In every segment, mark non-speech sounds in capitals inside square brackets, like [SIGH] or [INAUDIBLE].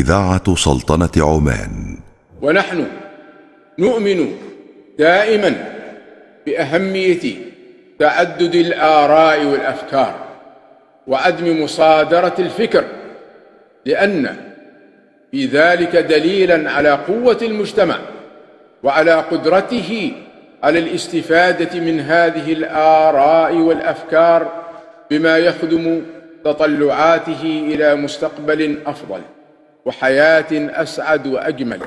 إذاعة سلطنة عمان. ونحن نؤمن دائما بأهمية تعدد الآراء والأفكار وعدم مصادرة الفكر لأن في ذلك دليلا على قوة المجتمع وعلى قدرته على الاستفادة من هذه الآراء والأفكار بما يخدم تطلعاته إلى مستقبل أفضل. وحياة أسعد وأجمل.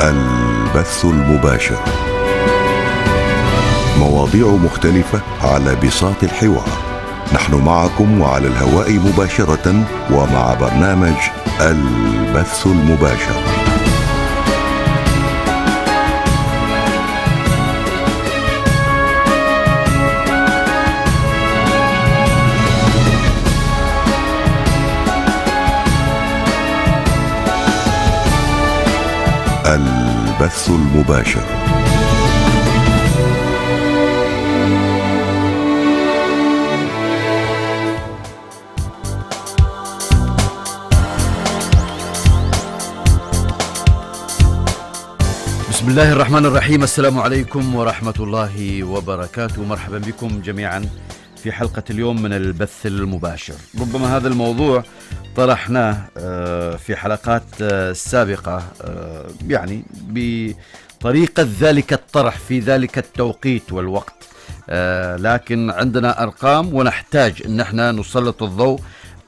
البث المباشر. مواضيع مختلفة على بساط الحوار. نحن معكم وعلى الهواء مباشرة ومع برنامج البث المباشر. البث المباشر. بسم الله الرحمن الرحيم. السلام عليكم ورحمة الله وبركاته. مرحبا بكم جميعا. في حلقة اليوم من البث المباشر. ربما هذا الموضوع طرحناه آه، في حلقات آه، سابقة آه، يعني بطريقة ذلك الطرح في ذلك التوقيت والوقت. لكن عندنا أرقام ونحتاج أن إحنا نسلط الضوء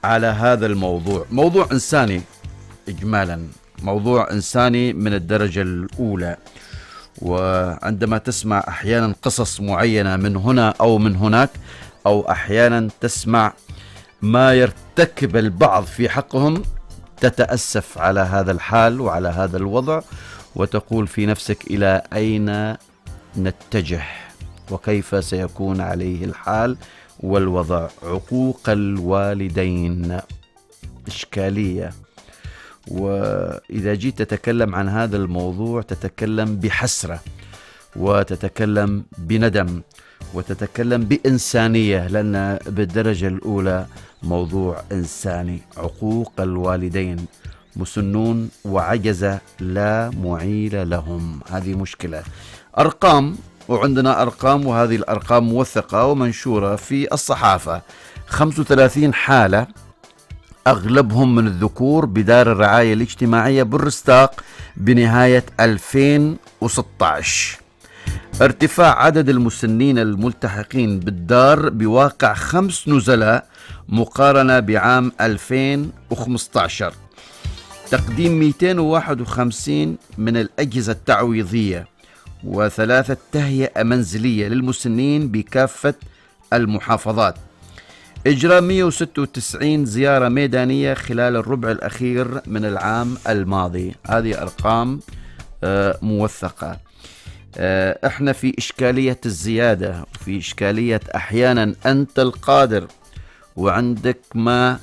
على هذا الموضوع. موضوع إنساني إجمالا. موضوع إنساني من الدرجة الأولى. وعندما تسمع أحيانا قصص معينة من هنا أو من هناك أو أحيانا تسمع ما يرتكب البعض في حقهم تتأسف على هذا الحال وعلى هذا الوضع وتقول في نفسك إلى أين نتجه؟ وكيف سيكون عليه الحال؟ والوضع عقوق الوالدين. إشكالية. وإذا جيت تتكلم عن هذا الموضوع تتكلم بحسرة وتتكلم بندم. وتتكلم بإنسانية لأن بالدرجة الأولى موضوع إنساني. عقوق الوالدين مسنون وعجز لا معيل لهم. هذه مشكلة. أرقام وعندنا أرقام وهذه الأرقام موثقة ومنشورة في الصحافة. 35 حالة أغلبهم من الذكور بدار الرعاية الاجتماعية بالرستاق بنهاية 2016 ارتفاع عدد المسنين الملتحقين بالدار بواقع خمس نزلاء مقارنة بعام 2015 تقديم 251 من الأجهزة التعويضية وثلاثة تهيئة منزلية للمسنين بكافة المحافظات. إجراء 196 زيارة ميدانية خلال الربع الأخير من العام الماضي. هذه أرقام آه، موثقة. إحنا في إشكالية الزيادة وفي إشكالية أحيانا أنت القادر وعندك ما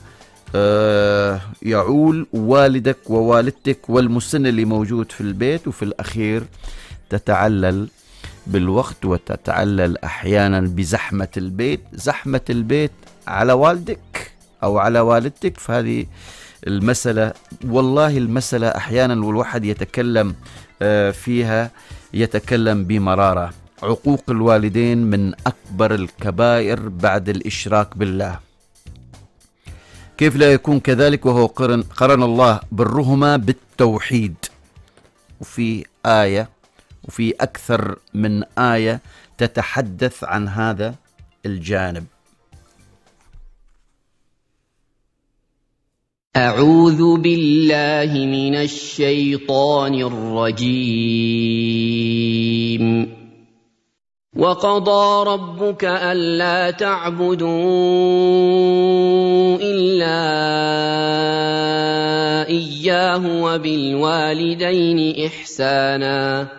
آه، يعول والدك ووالدتك والمسن اللي موجود في البيت وفي الأخير تتعلل بالوقت وتتعلل أحيانا بزحمة البيت. زحمة البيت على والدك أو على والدتك فهذه المسألة والله المسألة أحيانا والواحد يتكلم آه، فيها يتكلم بمرارة. عقوق الوالدين من أكبر الكبائر بعد الإشراك بالله. كيف لا يكون كذلك؟ وهو قرن, قرن الله برهما بالتوحيد. وفي آية وفي أكثر من آية تتحدث عن هذا الجانب. أعوذ بالله من الشيطان الرجيم. وقضى ربك ألا تعبدوا إلا إياه وبالوالدين إحساناً.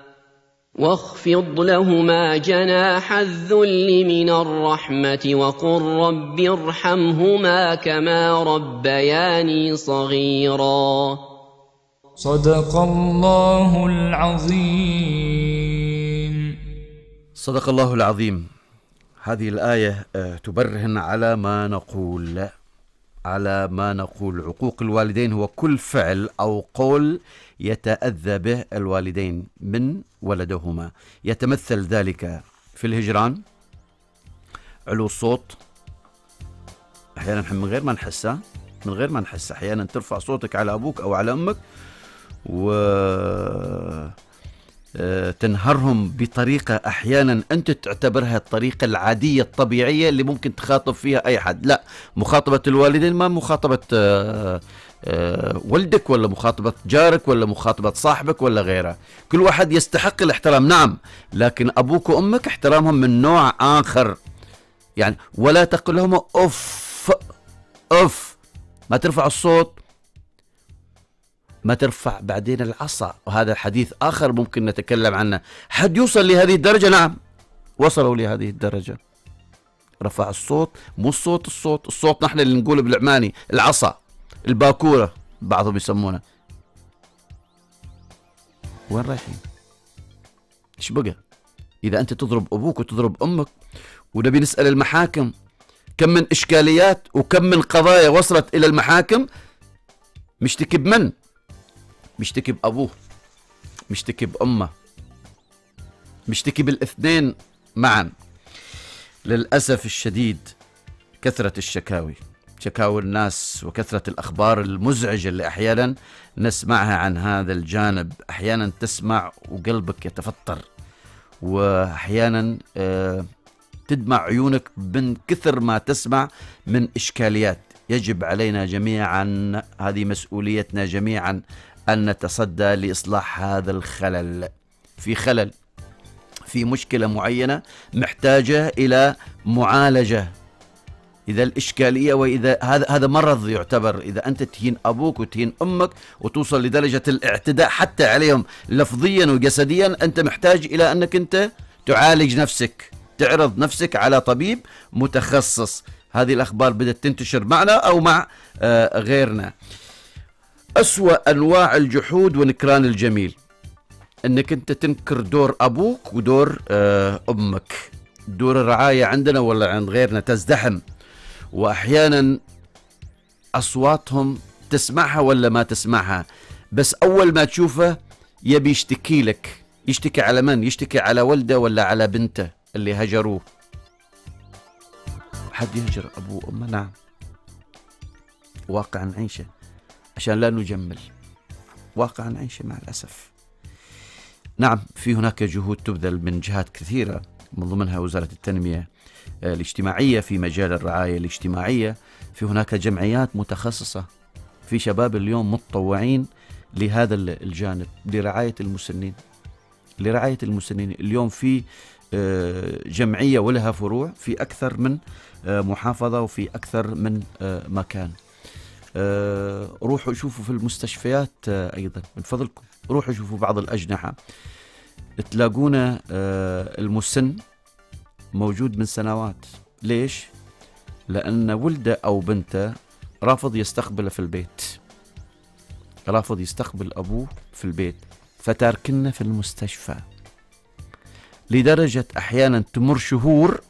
واخفض لهما جناح الذل من الرحمة وقل رب ارحمهما كما ربياني صغيرا. صدق الله العظيم. صدق الله العظيم. هذه الآية آه، تبرهن على ما نقول على ما نقول. عقوق الوالدين هو كل فعل أو قول يتأذى به الوالدين من ولدهما. يتمثل ذلك في الهجران. علو الصوت. أحيانا من غير ما نحسه من غير ما نحس. أحيانا ترفع صوتك على أبوك أو على أمك و آه، تنهرهم بطريقة أحيانا أنت تعتبرها الطريقة العادية الطبيعية اللي ممكن تخاطب فيها أي حد. لا مخاطبة الوالدين ما مخاطبة آه، ولدك ولا مخاطبة جارك ولا مخاطبة صاحبك ولا غيره. كل واحد يستحق الاحترام نعم. لكن أبوك وأمك احترامهم من نوع آخر. يعني ولا تقل لهم أف أف ما ترفع الصوت ما ترفع بعدين العصا. وهذا حديث آخر ممكن نتكلم عنه. حد يوصل لهذه الدرجة؟ نعم. وصلوا لهذه الدرجة. رفع الصوت مو الصوت الصوت الصوت نحن اللي نقول بالعماني العصا. الباكورة بعضهم يسمونه. وين رايحين؟ إيش بقى؟ إذا أنت تضرب أبوك وتضرب أمك ونبي نسأل المحاكم كم من إشكاليات وكم من قضايا وصلت إلى المحاكم. مشتكي بمن؟ مشتكي بأبوه. مشتكي بأمه. مشتكي بالإثنين معا. للأسف الشديد كثرة الشكاوي. شكاوي الناس وكثرة الأخبار المزعجة اللي أحيانا نسمعها عن هذا الجانب. أحيانا تسمع وقلبك يتفطر. وأحيانا آه، تدمع عيونك من كثر ما تسمع من إشكاليات. يجب علينا جميعا هذه مسؤوليتنا جميعا أن نتصدى لإصلاح هذا الخلل. في خلل في مشكلة معينة محتاجة إلى معالجة. إذا الإشكالية وإذا هذا هذا مرض يعتبر. إذا أنت تهين أبوك وتهين أمك وتوصل لدرجة الاعتداء حتى عليهم لفظيا وجسديا أنت محتاج إلى أنك أنت تعالج نفسك تعرض نفسك على طبيب متخصص. هذه الأخبار بدأت تنتشر معنا أو مع آه، غيرنا. أسوأ أنواع الجحود ونكران الجميل. أنك أنت تنكر دور أبوك ودور آه، أمك. دور الرعاية عندنا ولا عند غيرنا تزدحم. وأحيانا أصواتهم تسمعها ولا ما تسمعها. بس أول ما تشوفه يبي يشتكي لك. يشتكي على من؟ يشتكي على ولده ولا على بنته اللي هجروه؟ حد يهجر أبوه وأمه نعم. واقع نعيشه عشان لا نجمل. واقع نعيشه مع الأسف. نعم في هناك جهود تبذل من جهات كثيرة من ضمنها وزارة التنمية. آه، الاجتماعية في مجال الرعاية الاجتماعية. في هناك جمعيات متخصصة في شباب اليوم متطوعين لهذا الجانب لرعاية المسنين. لرعاية المسنين. اليوم في آه، جمعية ولها فروع في أكثر من آه، محافظة وفي أكثر من مكان. آه، روحوا شوفوا في المستشفيات آه، أيضا. من فضلكم. روحوا شوفوا بعض الأجنحة. تلاقونا آه، المسن موجود من سنوات. ليش؟ لأن ولدة أو بنته رافض يستقبله في البيت. رافض يستقبل أبوه في البيت فتاركنا في المستشفى. لدرجة أحيانا تمر شهور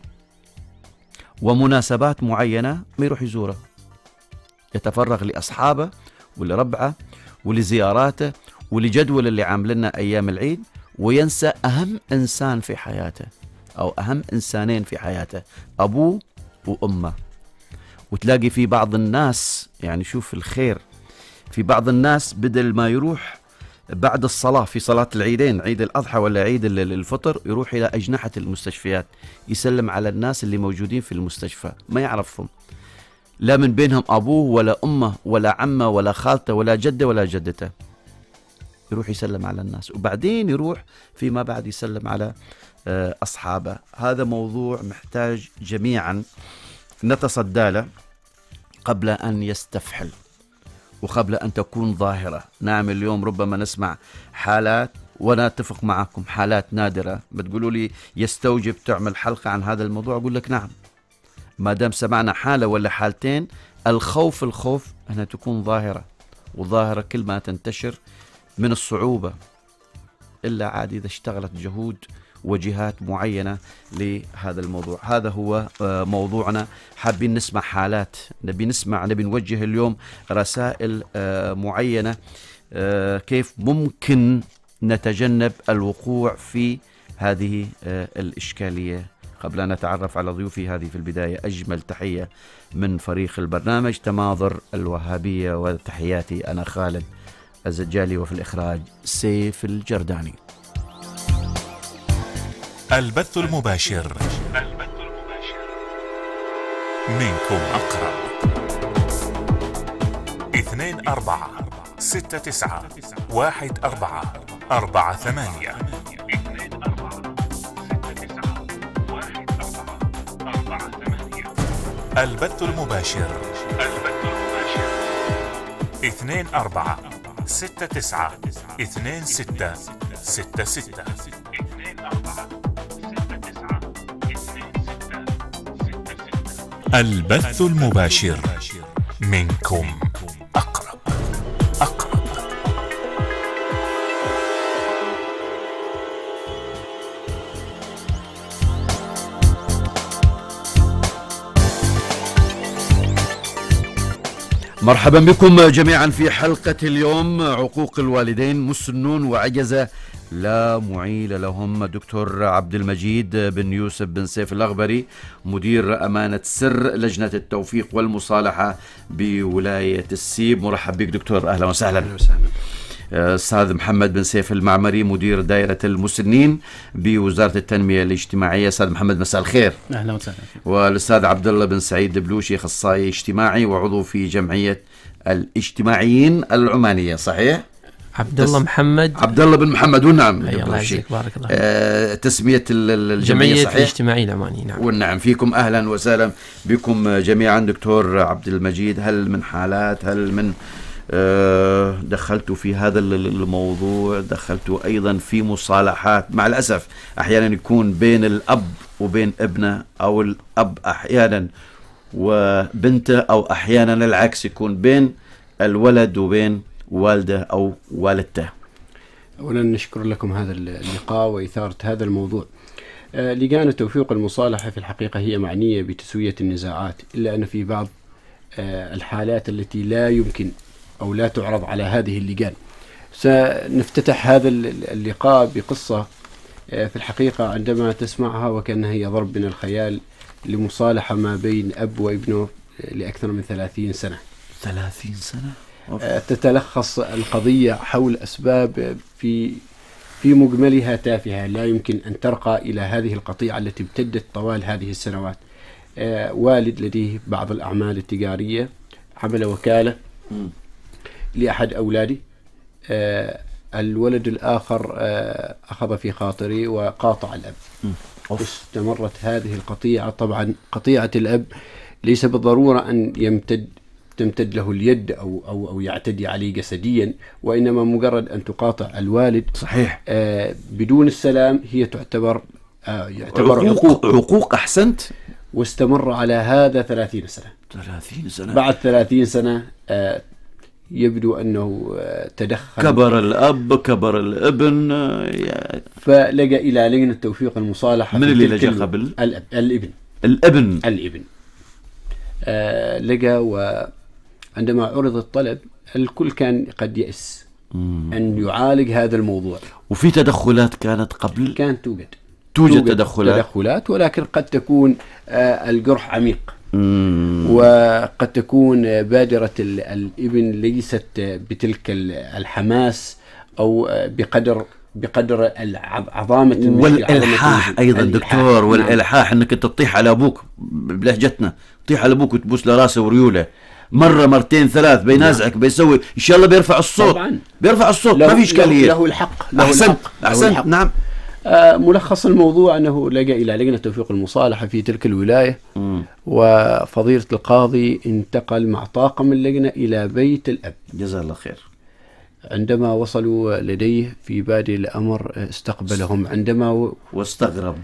ومناسبات معينة ما يروح يزوره. يتفرغ لأصحابه ولربعه ولزياراته ولجدول اللي عامل لنا أيام العيد وينسى أهم إنسان في حياته. أو أهم إنسانين في حياته أبوه وأمه. وتلاقي في بعض الناس يعني شوف الخير في بعض الناس بدل ما يروح بعد الصلاة في صلاة العيدين عيد الأضحى ولا عيد الفطر يروح إلى أجنحة المستشفيات يسلم على الناس اللي موجودين في المستشفى ما يعرفهم. لا من بينهم أبوه ولا أمه ولا عمه ولا خالته ولا جده ولا جدته. يروح يسلم على الناس وبعدين يروح فيما بعد يسلم على أصحابه. هذا موضوع محتاج جميعا نتصدى له قبل أن يستفحل وقبل أن تكون ظاهرة. نعم اليوم ربما نسمع حالات وأنا أتفق معكم حالات نادرة. بتقولوا لي يستوجب تعمل حلقة عن هذا الموضوع؟ أقول لك نعم. ما دام سمعنا حالة ولا حالتين الخوف الخوف أنها تكون ظاهرة وظاهرة كل ما تنتشر من الصعوبة. إلا عاد إذا اشتغلت جهود وجهات معينة لهذا الموضوع. هذا هو آه، موضوعنا. حابين نسمع حالات. نبي نسمع نبي نوجه اليوم رسائل آه، معينة آه، كيف ممكن نتجنب الوقوع في هذه الإشكالية. قبل أن نتعرف على ضيوفي هذه في البداية أجمل تحية من فريق البرنامج تماظر الوهابية وتحياتي أنا خالد الزجالي وفي الإخراج سيف الجرداني. البث المباشر. منكم أقرب. اثنين أربعة. ستة تسعة. واحد أربعة. أربعة ثمانية. البث المباشر. اثنين أربعة. ستة تسعة. اثنين ستة. ستة ستة. البث المباشر منكم أقرب. أقرب. مرحبا بكم جميعا في حلقة اليوم. عقوق الوالدين مسنون وعجزة لا معيل لهم دكتور عبد المجيد بن يوسف بن سيف الأغبري مدير أمانة سر لجنة التوفيق والمصالحة بولاية السيب. مرحب بك دكتور أهلا وسهلا. أهلا وسهلا. أستاذ محمد بن سيف المعمري مدير دائرة المسنين بوزارة التنمية الاجتماعية. أستاذ محمد مساء الخير. أهلا وسهلا. والأستاذ عبد الله بن سعيد دبلوشي اخصائي اجتماعي وعضو في جمعية الاجتماعيين العمانية صحيح؟ عبد الله محمد. عبد الله بن محمد ونعم الله. يعزك بارك الله آه تسمية ال- ال- الجمعية جمعية صحيح؟ الاجتماعي العماني نعم. والنعم. فيكم أهلا وسهلا بكم جميعا دكتور عبد المجيد. هل من حالات؟ هل من آه، دخلتوا في هذا ال- ال- الموضوع؟ دخلتوا أيضا في مصالحات. مع الأسف أحيانا يكون بين الأب وبين ابنه أو الأب أحيانا وبنته أو أحيانا العكس يكون بين الولد وبين والده أو والدته اولا نشكر لكم هذا اللقاء وإثارة هذا الموضوع. آه، لجان التوفيق والمصالحه في الحقيقة هي معنية بتسوية النزاعات إلا أن في بعض آه، الحالات التي لا يمكن أو لا تعرض على هذه اللجان. سنفتتح هذا ال- اللقاء بقصة آه، في الحقيقة عندما تسمعها وكأنها هي ضرب من الخيال لمصالحة ما بين أب وابنه لأكثر من 30 سنة. 30 سنة أوف. آه، تتلخص القضية حول أسباب في في مجملها تافهة. لا يمكن أن ترقى إلى هذه القطيعة التي امتدت طوال هذه السنوات. آه، والد لديه بعض الأعمال التجارية عمل وكالة لأحد أولادي آه، الولد الآخر آه، أخذ في خاطري وقاطع الأب. استمرت هذه القطيعة. طبعا قطيعة الأب ليس بالضرورة أن يمتد تمتد له اليد أو أو أو يعتدي عليه جسديا وإنما مجرد أن تقاطع الوالد صحيح. آه بدون السلام هي تعتبر آه يعتبر عقوق عقوق. عقوق أحسنت؟ واستمر على هذا 30 سنة. 30 سنة. بعد 30 سنة آه يبدو أنه آه تدخل. كبر الأب كبر الابن آه، فلجأ إلى لجنة توفيق المصالحة من اللي الم- قبل؟ الأب الابن. الابن. الابن. آه لقى وعندما عرض الطلب الكل كان قد يأس أن يعالج هذا الموضوع. وفي تدخلات كانت قبل؟ كانت توجد. توجد تدخلات؟ تدخلات ولكن قد تكون آه الجرح عميق. مم. وقد تكون آه، بادرة ال- الإبن ليست آه، بتلك ال- الحماس أو آه، بقدر بقدر عظامة عظمة أيضا الإلحاح. دكتور نعم. والإلحاح إنك أنت تطيح على أبوك بلهجتنا تطيح على أبوك وتبوس له راسه وريوله. مرة مرتين ثلاث بينازعك بيسوي إن شاء الله بيرفع الصوت. طبعاً. بيرفع الصوت له- ما في اشكاليه له, الحق له احسنت الحق له احسنت الحق. نعم. آه، ملخص الموضوع أنه لجأ إلى لجنة توفيق المصالحة في تلك الولاية مم. وفضيلة القاضي انتقل مع طاقم اللجنة إلى بيت الأب. جزاه الله خير. عندما وصلوا لديه في بادئ الأمر استقبلهم. عندما و- واستغرب.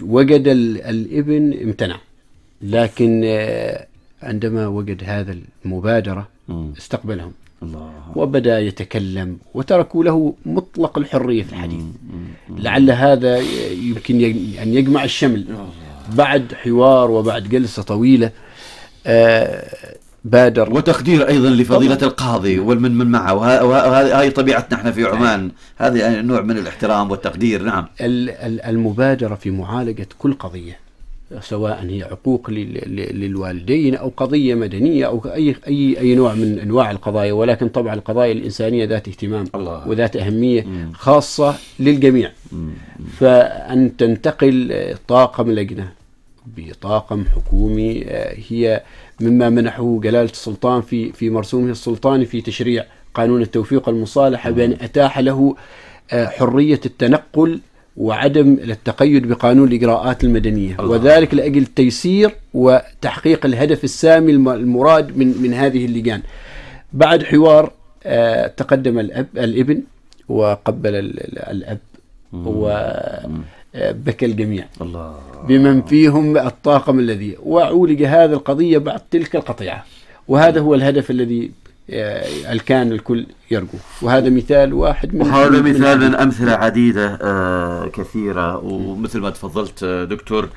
وجد ال- الابن امتنع لكن آه، عندما وجد هذا المبادرة. استقبلهم. الله. وبدأ يتكلم وتركوا له مطلق الحرية في الحديث. لعل هذا يمكن أن يجمع الشمل. بعد حوار وبعد جلسة طويلة آه، بادر. وتقدير أيضا لفضيلة القاضي والمن من معه. وه- وهذه طبيعتنا إحنا في عمان. هذه نوع من الاحترام والتقدير. نعم. ال- ال- المبادرة في معالجة كل قضية. سواء هي عقوق لل- لل- للوالدين أو قضية مدنية أو أي أي أي نوع من أنواع القضايا ولكن طبعا القضايا الإنسانية ذات اهتمام الله. وذات أهمية خاصة للجميع. فأن تنتقل آه، طاقم لجنة بطاقم حكومي آه، هي مما منحه جلالة السلطان في في مرسومه السلطاني في تشريع قانون التوفيق والمصالحة بأن أتاح له آه، حرية التنقل وعدم التقيد بقانون الإجراءات المدنية. الله. وذلك لأجل تيسير وتحقيق الهدف السامي الم- المراد من من هذه اللجان. بعد حوار آه، تقدم الأب الابن وقبل ال- ال- الأب وبكى الجميع. الله. بمن فيهم الطاقم الذي. وعولج هذه القضية بعد تلك القطيعة. وهذا هو الهدف الذي آه، كان الكل يرجو. وهذا مثال واحد من وهذا مثال من أمثلة عديدة آه، كثيرة. ومثل ما تفضلت آه، دكتور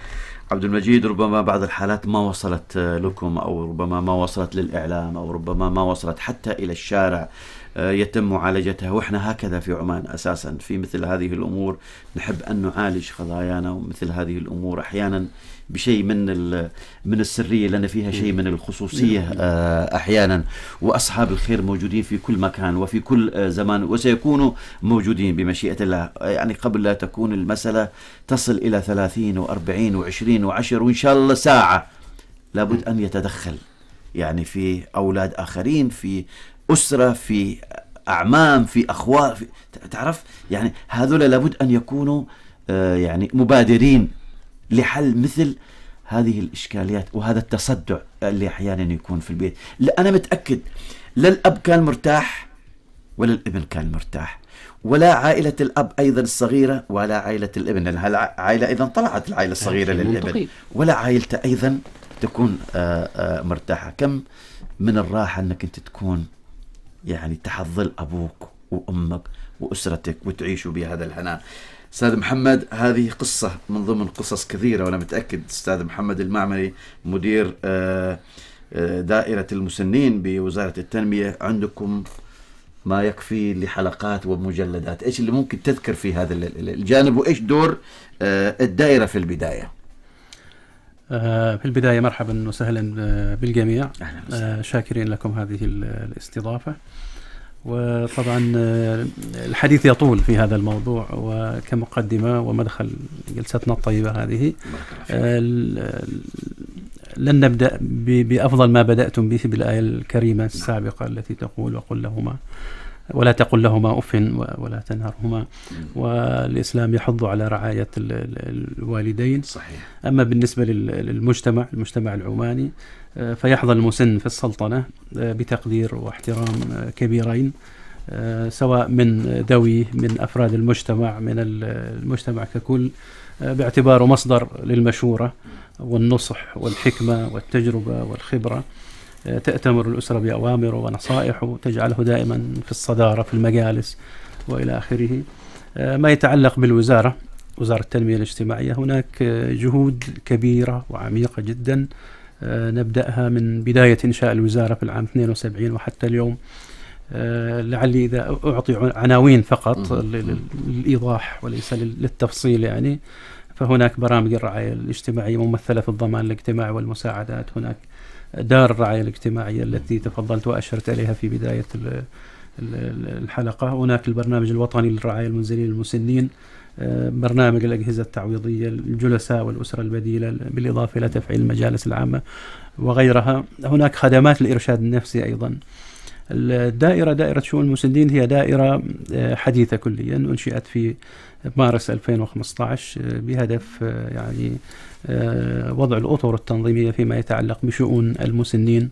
عبد المجيد ربما بعض الحالات ما وصلت لكم أو ربما ما وصلت للإعلام أو ربما ما وصلت حتى إلى الشارع يتم معالجتها وإحنا هكذا في عمان أساسا. في مثل هذه الأمور نحب أن نعالج قضايانا ومثل هذه الأمور أحيانا بشيء من من السرية لأن فيها شيء من الخصوصية آه، أحيانا. وأصحاب الخير موجودين في كل مكان وفي كل آه، زمان وسيكونوا موجودين بمشيئة الله. يعني قبل لا تكون المسألة تصل إلى 30 و40 و20 و10 وإن شاء الله ساعة. لابد أن يتدخل. يعني في أولاد آخرين في أسرة في أعمام في اخوال في تعرف؟ يعني هذول لابد أن يكونوا آه، يعني مبادرين. لحل مثل هذه الإشكاليات وهذا التصدع اللي أحيانا يكون في البيت. لا أنا متأكد لا الأب كان مرتاح ولا الابن كان مرتاح ولا عائلة الأب أيضا الصغيرة ولا عائلة الابن. لأن العائلة أيضا طلعت العائلة الصغيرة للابن. ولا عائلته أيضا تكون آه، آه، مرتاحة؟ كم من الراحة أنك أنت تكون يعني تحظل أبوك وأمك وأسرتك وتعيشوا بهذا الحنان؟ أستاذ محمد هذه قصة من ضمن قصص كثيرة وأنا متأكد أستاذ محمد المعمري مدير آه، آه، دائرة المسنين بوزارة التنمية. عندكم ما يكفي لحلقات ومجلدات. إيش اللي ممكن تذكر في هذا ال- ال- الجانب؟ وإيش دور آه، الدائرة في البداية؟ في البداية مرحبا وسهلا بالجميع. أهلا شاكرين لكم هذه ال- الإستضافة. وطبعا آه، الحديث يطول في هذا الموضوع وكمقدمة ومدخل جلستنا الطيبة هذه. آه، ال- لن نبدأ بأفضل ما بدأتم به بالآية الكريمة السابقة التي تقول وقل لهما ولا تقل لهما أف ولا تنهرهما. والإسلام يحض على رعاية ال- ال- الوالدين. صحيح. أما بالنسبة لل- للمجتمع المجتمع العماني آه، فيحظى المسن في السلطنة آه، بتقدير واحترام آه، كبيرين آه، سواء من ذويه من أفراد المجتمع من ال- المجتمع ككل آه، باعتباره مصدر للمشورة والنصح والحكمة والتجربة والخبرة. آه، تأتمر الأسرة بأوامره ونصائحه تجعله دائما في الصدارة في المجالس وإلى آخره. آه، ما يتعلق بالوزارة وزارة التنمية الاجتماعية هناك آه، جهود كبيرة وعميقة جدا. آه، نبدأها من بداية إنشاء الوزارة في العام 72 وحتى اليوم. آه، لعلي إذا أعطي عناوين فقط للإيضاح وليس لل- للتفصيل يعني. فهناك برامج الرعاية الاجتماعية ممثلة في الضمان الاجتماعي والمساعدات. هناك دار الرعاية الاجتماعية التي تفضلت وأشرت إليها في بداية ال- ال- الحلقة. هناك البرنامج الوطني للرعاية المنزلية للمسنين آه، برنامج الأجهزة التعويضية الجلساء والأسرة البديلة بالإضافة إلى تفعيل المجالس العامة وغيرها. هناك خدمات الإرشاد النفسي أيضا. الدائرة دائرة شؤون المسنين هي دائرة آه، حديثة كليا أنشئت في مارس 2015 آه، بهدف آه، يعني وضع الأطر التنظيمية فيما يتعلق بشؤون المسنين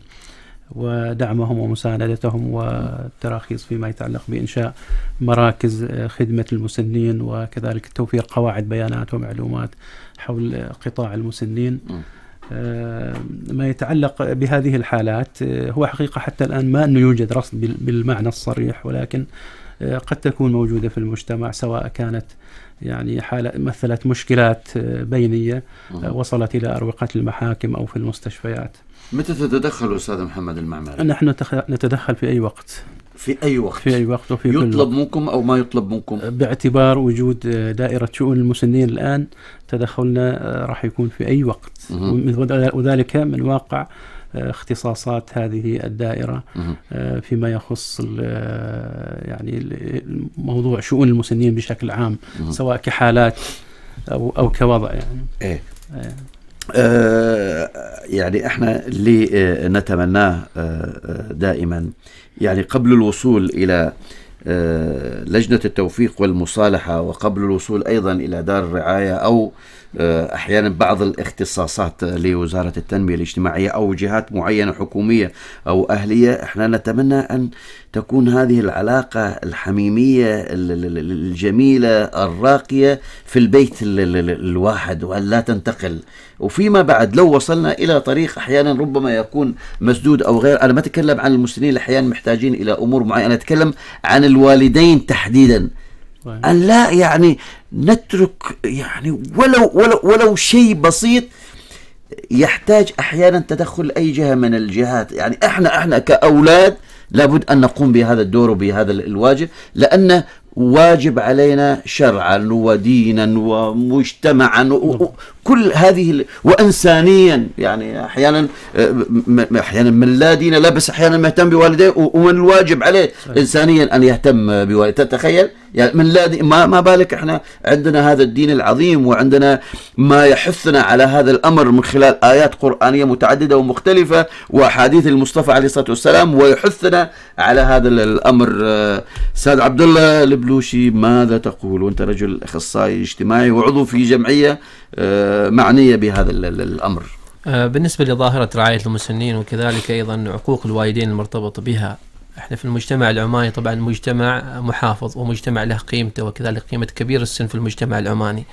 ودعمهم ومساندتهم والتراخيص فيما يتعلق بإنشاء مراكز خدمة المسنين وكذلك توفير قواعد بيانات ومعلومات حول قطاع المسنين. آه، ما يتعلق بهذه الحالات آه، هو حقيقة حتى الآن ما أنه يوجد رصد بال- بالمعنى الصريح ولكن آه، قد تكون موجودة في المجتمع سواء كانت يعني حالة مثلت مشكلات بينية وصلت إلى أروقة المحاكم أو في المستشفيات. متى تتدخل أستاذ محمد المعماري؟ نحن نتدخل في أي وقت؟ في أي وقت؟ في أي وقت وفي كل يطلب وقت. منكم أو ما يطلب منكم؟ باعتبار وجود آه، دائرة شؤون المسنين الآن تدخلنا آه، راح يكون في أي وقت. وذلك من واقع آه، اختصاصات هذه. آه، فيما يخص يعني موضوع شؤون المسنين بشكل عام. سواء كحالات أو أو كوضع يعني. إيه. آه. يعني إحنا اللي آه نتمناه آه دائما يعني قبل الوصول إلى لجنة التوفيق والمصالحة وقبل الوصول أيضا إلى دار الرعاية أو آه أحيانا بعض الاختصاصات لوزارة التنمية الاجتماعية أو جهات معينة حكومية أو أهلية إحنا نتمنى أن تكون هذه العلاقة الحميمية ال- ال- ال- الجميلة الراقية في البيت ال- ال- ال- الواحد وأن لا تنتقل وفيما بعد لو وصلنا إلى طريق أحيانا ربما يكون مسدود أو غير. أنا ما أتكلم عن المسنين اللي أحيانا محتاجين إلى أمور معينة. أنا أتكلم عن الوالدين تحديدا. أن لا يعني نترك يعني ولو ولو ولو شيء بسيط يحتاج أحيانا تدخل أي جهة من الجهات. يعني إحنا إحنا كأولاد لابد أن نقوم بهذا الدور وبهذا الواجب لأنه واجب علينا شرعا ودينا ومجتمعا وكل هذه وانسانيا. يعني أحيانا م- م- أحيانا من لا دين لا بس أحيانا مهتم بوالديه و- ومن الواجب عليه. انسانيا أن يهتم بوالديه. تتخيل؟ يعني من لا دين ما ما بالك إحنا عندنا هذا الدين العظيم وعندنا ما يحثنا على هذا الأمر من خلال آيات قرآنية متعددة ومختلفة وأحاديث المصطفى عليه الصلاة والسلام ويحثنا على هذا ال- الأمر. آه، أستاذ عبد الله البلوشي ماذا تقول؟ وأنت رجل أخصائي اجتماعي وعضو في جمعية آه، معنية بهذا ال- ال- الأمر. آه، بالنسبة لظاهرة رعاية المسنين وكذلك أيضا عقوق الوالدين المرتبطة بها إحنا في المجتمع العماني طبعا مجتمع محافظ ومجتمع له قيمته وكذلك قيمة كبير السن في المجتمع العماني.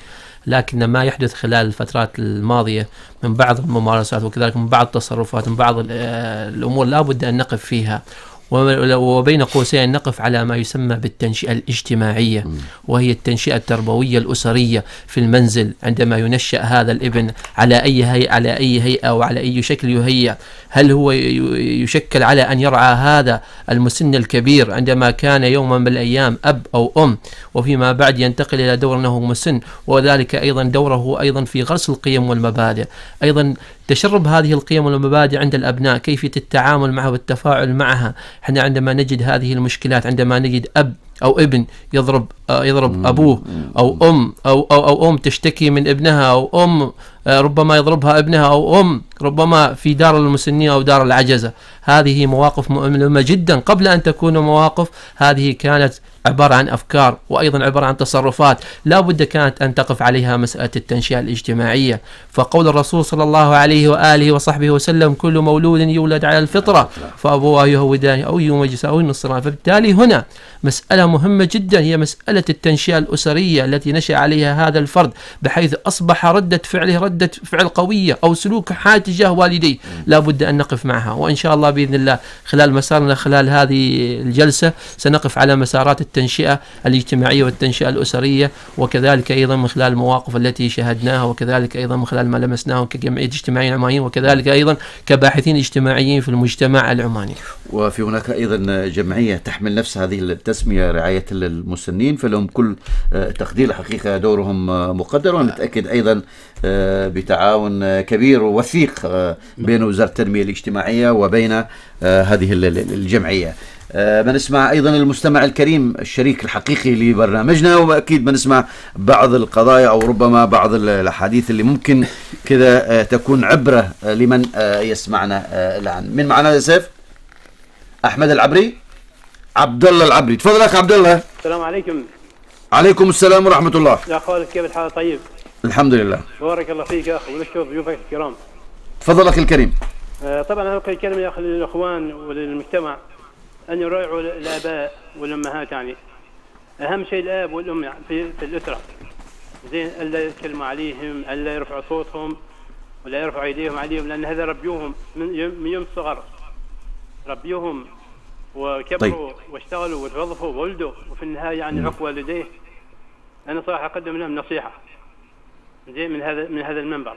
لكن ما يحدث خلال الفترات الماضية من بعض الممارسات وكذلك من بعض التصرفات من بعض آه، الأمور لا بد أن نقف فيها. وبين قوسين نقف على ما يسمى بالتنشئة الاجتماعية وهي التنشئة التربوية الأسرية في المنزل عندما ينشأ هذا الابن على أي هيئة على أي هيئة وعلى أي شكل يهيأ هل هو يشكل على أن يرعى هذا المسن الكبير عندما كان يوما من الأيام أب أو أم وفيما بعد ينتقل إلى دور أنه مسن وذلك أيضا دوره أيضا في غرس القيم والمبادئ. أيضا تشرب هذه القيم والمبادئ عند الأبناء كيفية التعامل معها والتفاعل معها؟ إحنا عندما نجد هذه المشكلات عندما نجد أب أو ابن يضرب آه، يضرب أبوه أو أم أو, أو, أو أم تشتكي من ابنها أو أم آه، ربما يضربها ابنها أو أم ربما في دار المسنين أو دار العجزة. هذه مواقف مؤلمة جدا. قبل أن تكون مواقف هذه كانت عبارة عن أفكار وأيضا عبارة عن تصرفات. لا بد كانت أن تقف عليها مسألة التنشئة الاجتماعية. فقول الرسول صلى الله عليه وآله وصحبه وسلم كل مولود يولد على الفطرة فأبواه يهودان أو يمجسان أو ينصران فبالتالي هنا مسألة مهمة جدا هي مسألة التنشئة الأسرية التي نشأ عليها هذا الفرد بحيث أصبح ردة فعله ردة فعل قوية أو سلوك حاد تجاه والديه لا بد أن نقف معها وإن شاء الله بإذن الله خلال مسارنا خلال هذه الجلسة سنقف على مسارات التنشئة الاجتماعية والتنشئة الأسرية وكذلك أيضا من خلال المواقف التي شاهدناها وكذلك أيضا من خلال ما لمسناه كجمعية اجتماعيين عمانيين وكذلك أيضا كباحثين اجتماعيين في المجتمع العماني. وفي هناك أيضا جمعية تحمل نفس هذه التسمية رعاية المسنين فلهم كل تقدير حقيقة دورهم مقدر ونتأكد أيضا آه، بتعاون آه، كبير ووثيق آه، بين وزارة التنمية الاجتماعية وبين آه، هذه ال- ال- الجمعية. بنسمع أيضا المستمع الكريم الشريك الحقيقي لبرنامجنا وأكيد بنسمع بعض القضايا أو ربما بعض ال- الأحاديث اللي ممكن كذا تكون عبرة لمن يسمعنا الآن. من معنا يا سيف؟ أحمد العبري؟ عبد الله العبري. تفضل اخ عبد الله السلام عليكم. عليكم السلام ورحمة الله. يا خالد كيف الحال؟ طيب. الحمد لله. بارك الله فيك يا أخي ونشكر ضيوفك الكرام. تفضل أخي الكريم. آه، طبعا أنا ألقي كلمه يا أخي للإخوان وللمجتمع. أن يراعوا الآباء والأمهات يعني. أهم شيء الآب والأم يعني في, في الأسرة. زين ألا يتكلموا عليهم ألا يرفعوا صوتهم ولا يرفعوا أيديهم عليهم لأن هذا ربيوهم من يوم, يوم الصغر. ربيوهم وكبروا طيب. واشتغلوا وتوظفوا وولدوا وفي النهاية يعني عق والديه أنا صراحة أقدم لهم نصيحة. زين من هذا من هذا المنبر.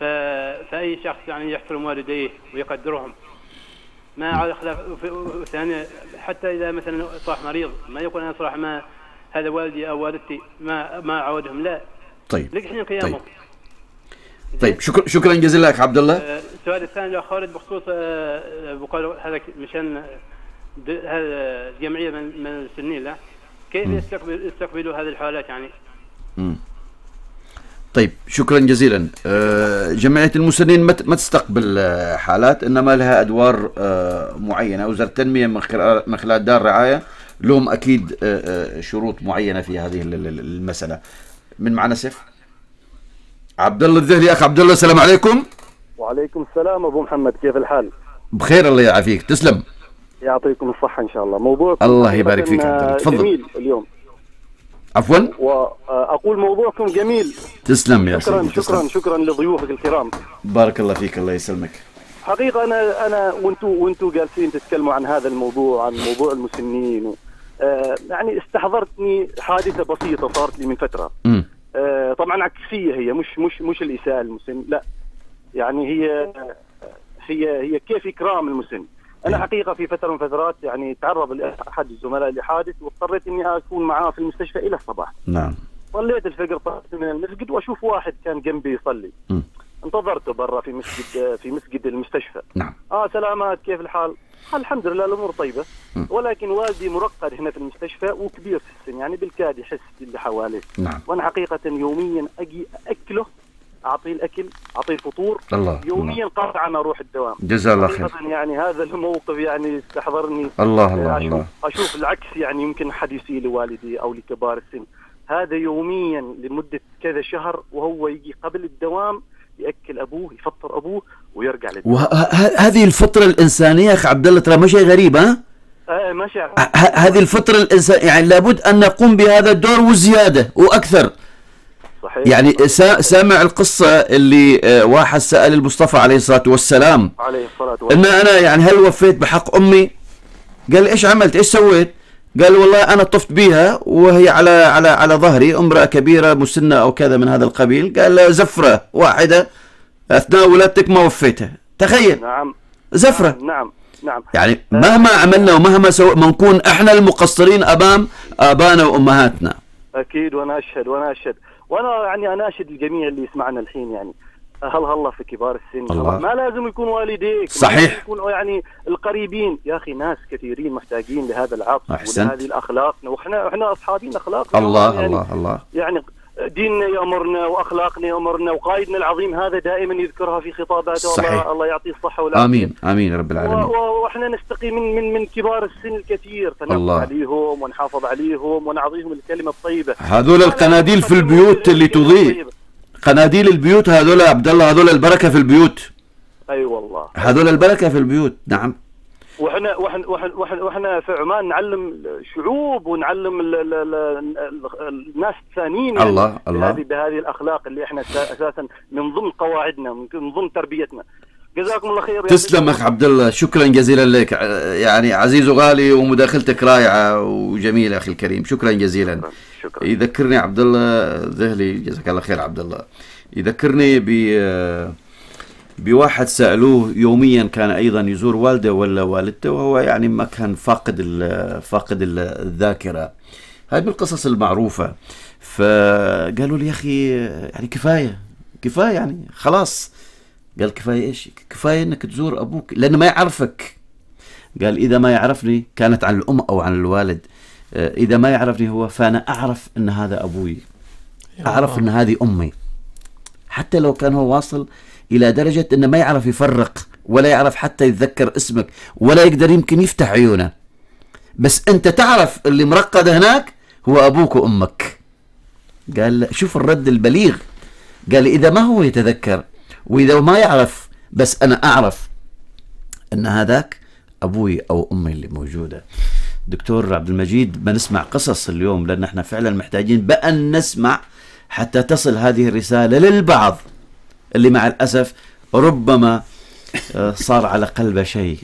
فأي شخص يعني يحترم والديه ويقدرهم. ما على خلاف ثانيا حتى إذا مثلا صاح مريض ما يقول أنا صراحة ما هذا والدي أو والدتي ما ما عودهم لا. طيب. لك حين قيامه. طيب. طيب شكرا شكرا جزيلا لك عبد الله آه، السؤال الثاني يا خالد بخصوص آه، بقول هذا مشان الجمعيه من من السنين لا. كيف يستقبل يستقبلوا هذه الحالات يعني؟ مم. طيب شكرا جزيلا. آه، جمعية المسنين ما تستقبل آه، حالات إنما لها أدوار آه، معينة. وزارة التنمية من خلال دار رعاية لهم أكيد آه، شروط معينة في هذه ال- ال- المسألة. من معنا سيف؟ عبد الله الذهلي. أخ عبد الله السلام عليكم. وعليكم السلام أبو محمد. كيف الحال؟ بخير الله يعافيك. تسلم. يعطيكم الصحة إن شاء الله. موضوع الله يبارك فيك. تفضل. جميل اليوم. عفوا. وأقول موضوعكم جميل. تسلم يا شكرا سيدي شكرا تسلم. شكرا لضيوفك الكرام. بارك الله فيك الله يسلمك. حقيقة أنا أنا وأنتم وأنتم جالسين تتكلموا عن هذا الموضوع عن موضوع المسنين. و... آه يعني استحضرتني حادثة بسيطة صارت لي من فترة. مم. آه طبعا عكسية هي مش مش مش الإساءة المسن لا. يعني هي هي هي كيف إكرام المسن. أنا حقيقة في فترة من فترات يعني تعرض أحد الزملاء لحادث واضطريت إني أكون معاه في المستشفى إلى الصباح. نعم. صليت الفجر طلعت من المسجد وأشوف واحد كان جنبي يصلي. مم. انتظرته برا في مسجد في مسجد المستشفى. نعم. آه سلامات كيف الحال؟ قال الحمد لله الأمور طيبة. مم. ولكن والدي مرقد هنا في المستشفى وكبير في السن يعني بالكاد يحس باللي حواليه. نعم. وأنا حقيقة يوميا أجي أكله أعطيه الأكل أعطيه الفطور الله يوميا قطعا أروح الدوام. جزاه الله خير. يعني هذا الموقف يعني استحضرني. الله الله أشوف, الله. أشوف العكس يعني يمكن حد يسيء لوالدي أو لكبار السن. هذا يوميا لمدة كذا شهر وهو يجي قبل الدوام يأكل أبوه يفطر أبوه ويرجع للدوام. وهذه الفطرة الإنسانية أخ عبد الله ترى ما شيء غريب ها؟ آه ماشي هذه الفطرة الإنسان يعني لابد أن نقوم بهذا الدور وزيادة وأكثر. صحيح. يعني سا- سامع القصة اللي آه، واحد سأل المصطفى عليه الصلاة والسلام. عليه الصلاة إن والسلام أنا يعني هل وفيت بحق أمي؟ قال إيش عملت؟ إيش سويت؟ قال والله أنا طفت بها وهي على على على ظهري أمرأة كبيرة مسنة أو كذا من هذا القبيل. قال زفرة واحدة أثناء ولادتك ما وفيتها. تخيل. نعم. زفرة. نعم نعم يعني مهما عملنا ومهما سوى ما نكون إحنا المقصرين أمام ابائنا وأمهاتنا. أكيد وأنا أشهد وأنا أشهد. وأنا يعني اناشد الجميع اللي يسمعنا الحين يعني هل هلا في كبار السن الله. ما لازم يكون والديك صحيح. ما لازم يكون يعني القريبين يا أخي ناس كثيرين محتاجين لهذا العطف أحسنت. ولهذه الأخلاق وإحنا إحنا أصحابين أخلاق الله يعني الله الله يعني ديننا يأمرنا وأخلاقنا يأمرنا وقائدنا العظيم هذا دائما يذكرها في خطاباته. صحيح. الله, الله يعطيه الصحة والعافية. آمين آمين يا رب العالمين. و- وإحنا نستقي من من من كبار السن الكثير. فنحافظ الله. عليهم ونحافظ عليهم ونعطيهم الكلمة الطيبة. هذول القناديل في البيوت اللي تضيء. قناديل البيوت هذول عبد الله هذول البركة في البيوت. أي والله. هذول البركة في البيوت. نعم. وإحنا وإحنا وإحنا, وإحنا في عمان نعلم الشعوب ونعلم ال ال ال ال الناس الثانيين يعني الله، الله. بهذه بهذه الأخلاق اللي إحنا أساسا من ضمن قواعدنا من من ضمن تربيتنا. جزاكم الله خير تسلم أخ عبد الله. شكرا جزيلا لك. يعني عزيز وغالي ومداخلتك رائعة وجميلة أخي الكريم. شكرا جزيلا. شكرا. يذكرني عبد الله ذهلي. جزاك الله خير عبد الله. يذكرني ب بواحد سألوه يوميا كان أيضا يزور والده ولا والدته وهو يعني ما كان فاقد ال- فاقد ال- الذاكرة. هاي من القصص المعروفة. فقالوا لي يا أخي يعني كفاية كفاية يعني خلاص. قال كفاية إيش؟ كفاية إنك تزور أبوك لأنه ما يعرفك. قال إذا ما يعرفني كانت عن الأم أو عن الوالد آه، إذا ما يعرفني هو فأنا أعرف إن هذا أبوي أعرف إن هذه أمي. حتى لو كان هو واصل إلى درجة انه ما يعرف يفرق ولا يعرف حتى يتذكر اسمك ولا يقدر يمكن يفتح عيونه. بس أنت تعرف اللي مرقد هناك هو أبوك وأمك. قال شوف الرد البليغ. قال إذا ما هو يتذكر وإذا ما يعرف بس أنا أعرف أن هذاك أبوي أو أمي اللي موجودة. دكتور عبد المجيد بنسمع قصص اليوم لأن إحنا فعلا محتاجين بأن نسمع حتى تصل هذه الرسالة للبعض. اللي مع الأسف ربما آه، صار على قلبه شيء.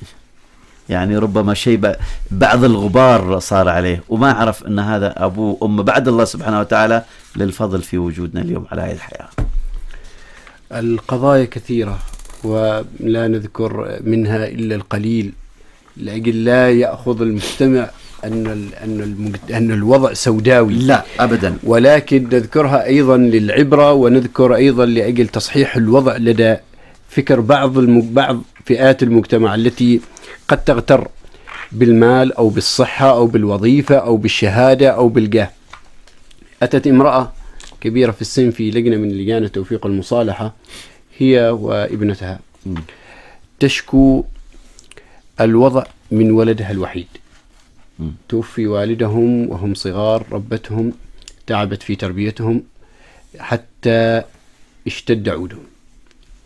يعني ربما شيء بعض الغبار صار عليه. وما عرف إن هذا ابوه وامه بعد الله سبحانه وتعالى للفضل في وجودنا اليوم على هذه الحياة. القضايا كثيرة ولا نذكر منها إلا القليل. لأجل لا يأخذ المستمع أن المجت- أن الوضع سوداوي. لا ابدا. ولكن نذكرها أيضا للعبرة ونذكر أيضا لأجل تصحيح الوضع لدى فكر بعض. بعض فئات المجتمع التي قد تغتر بالمال أو بالصحة أو بالوظيفة أو بالشهادة أو بالجاه. أتت امرأة كبيرة في السن في لجنة من لجان توفيق المصالحة هي وابنتها. تشكو الوضع من ولدها الوحيد. توفي والدهم وهم صغار ربتهم تعبت في تربيتهم حتى اشتد عودهم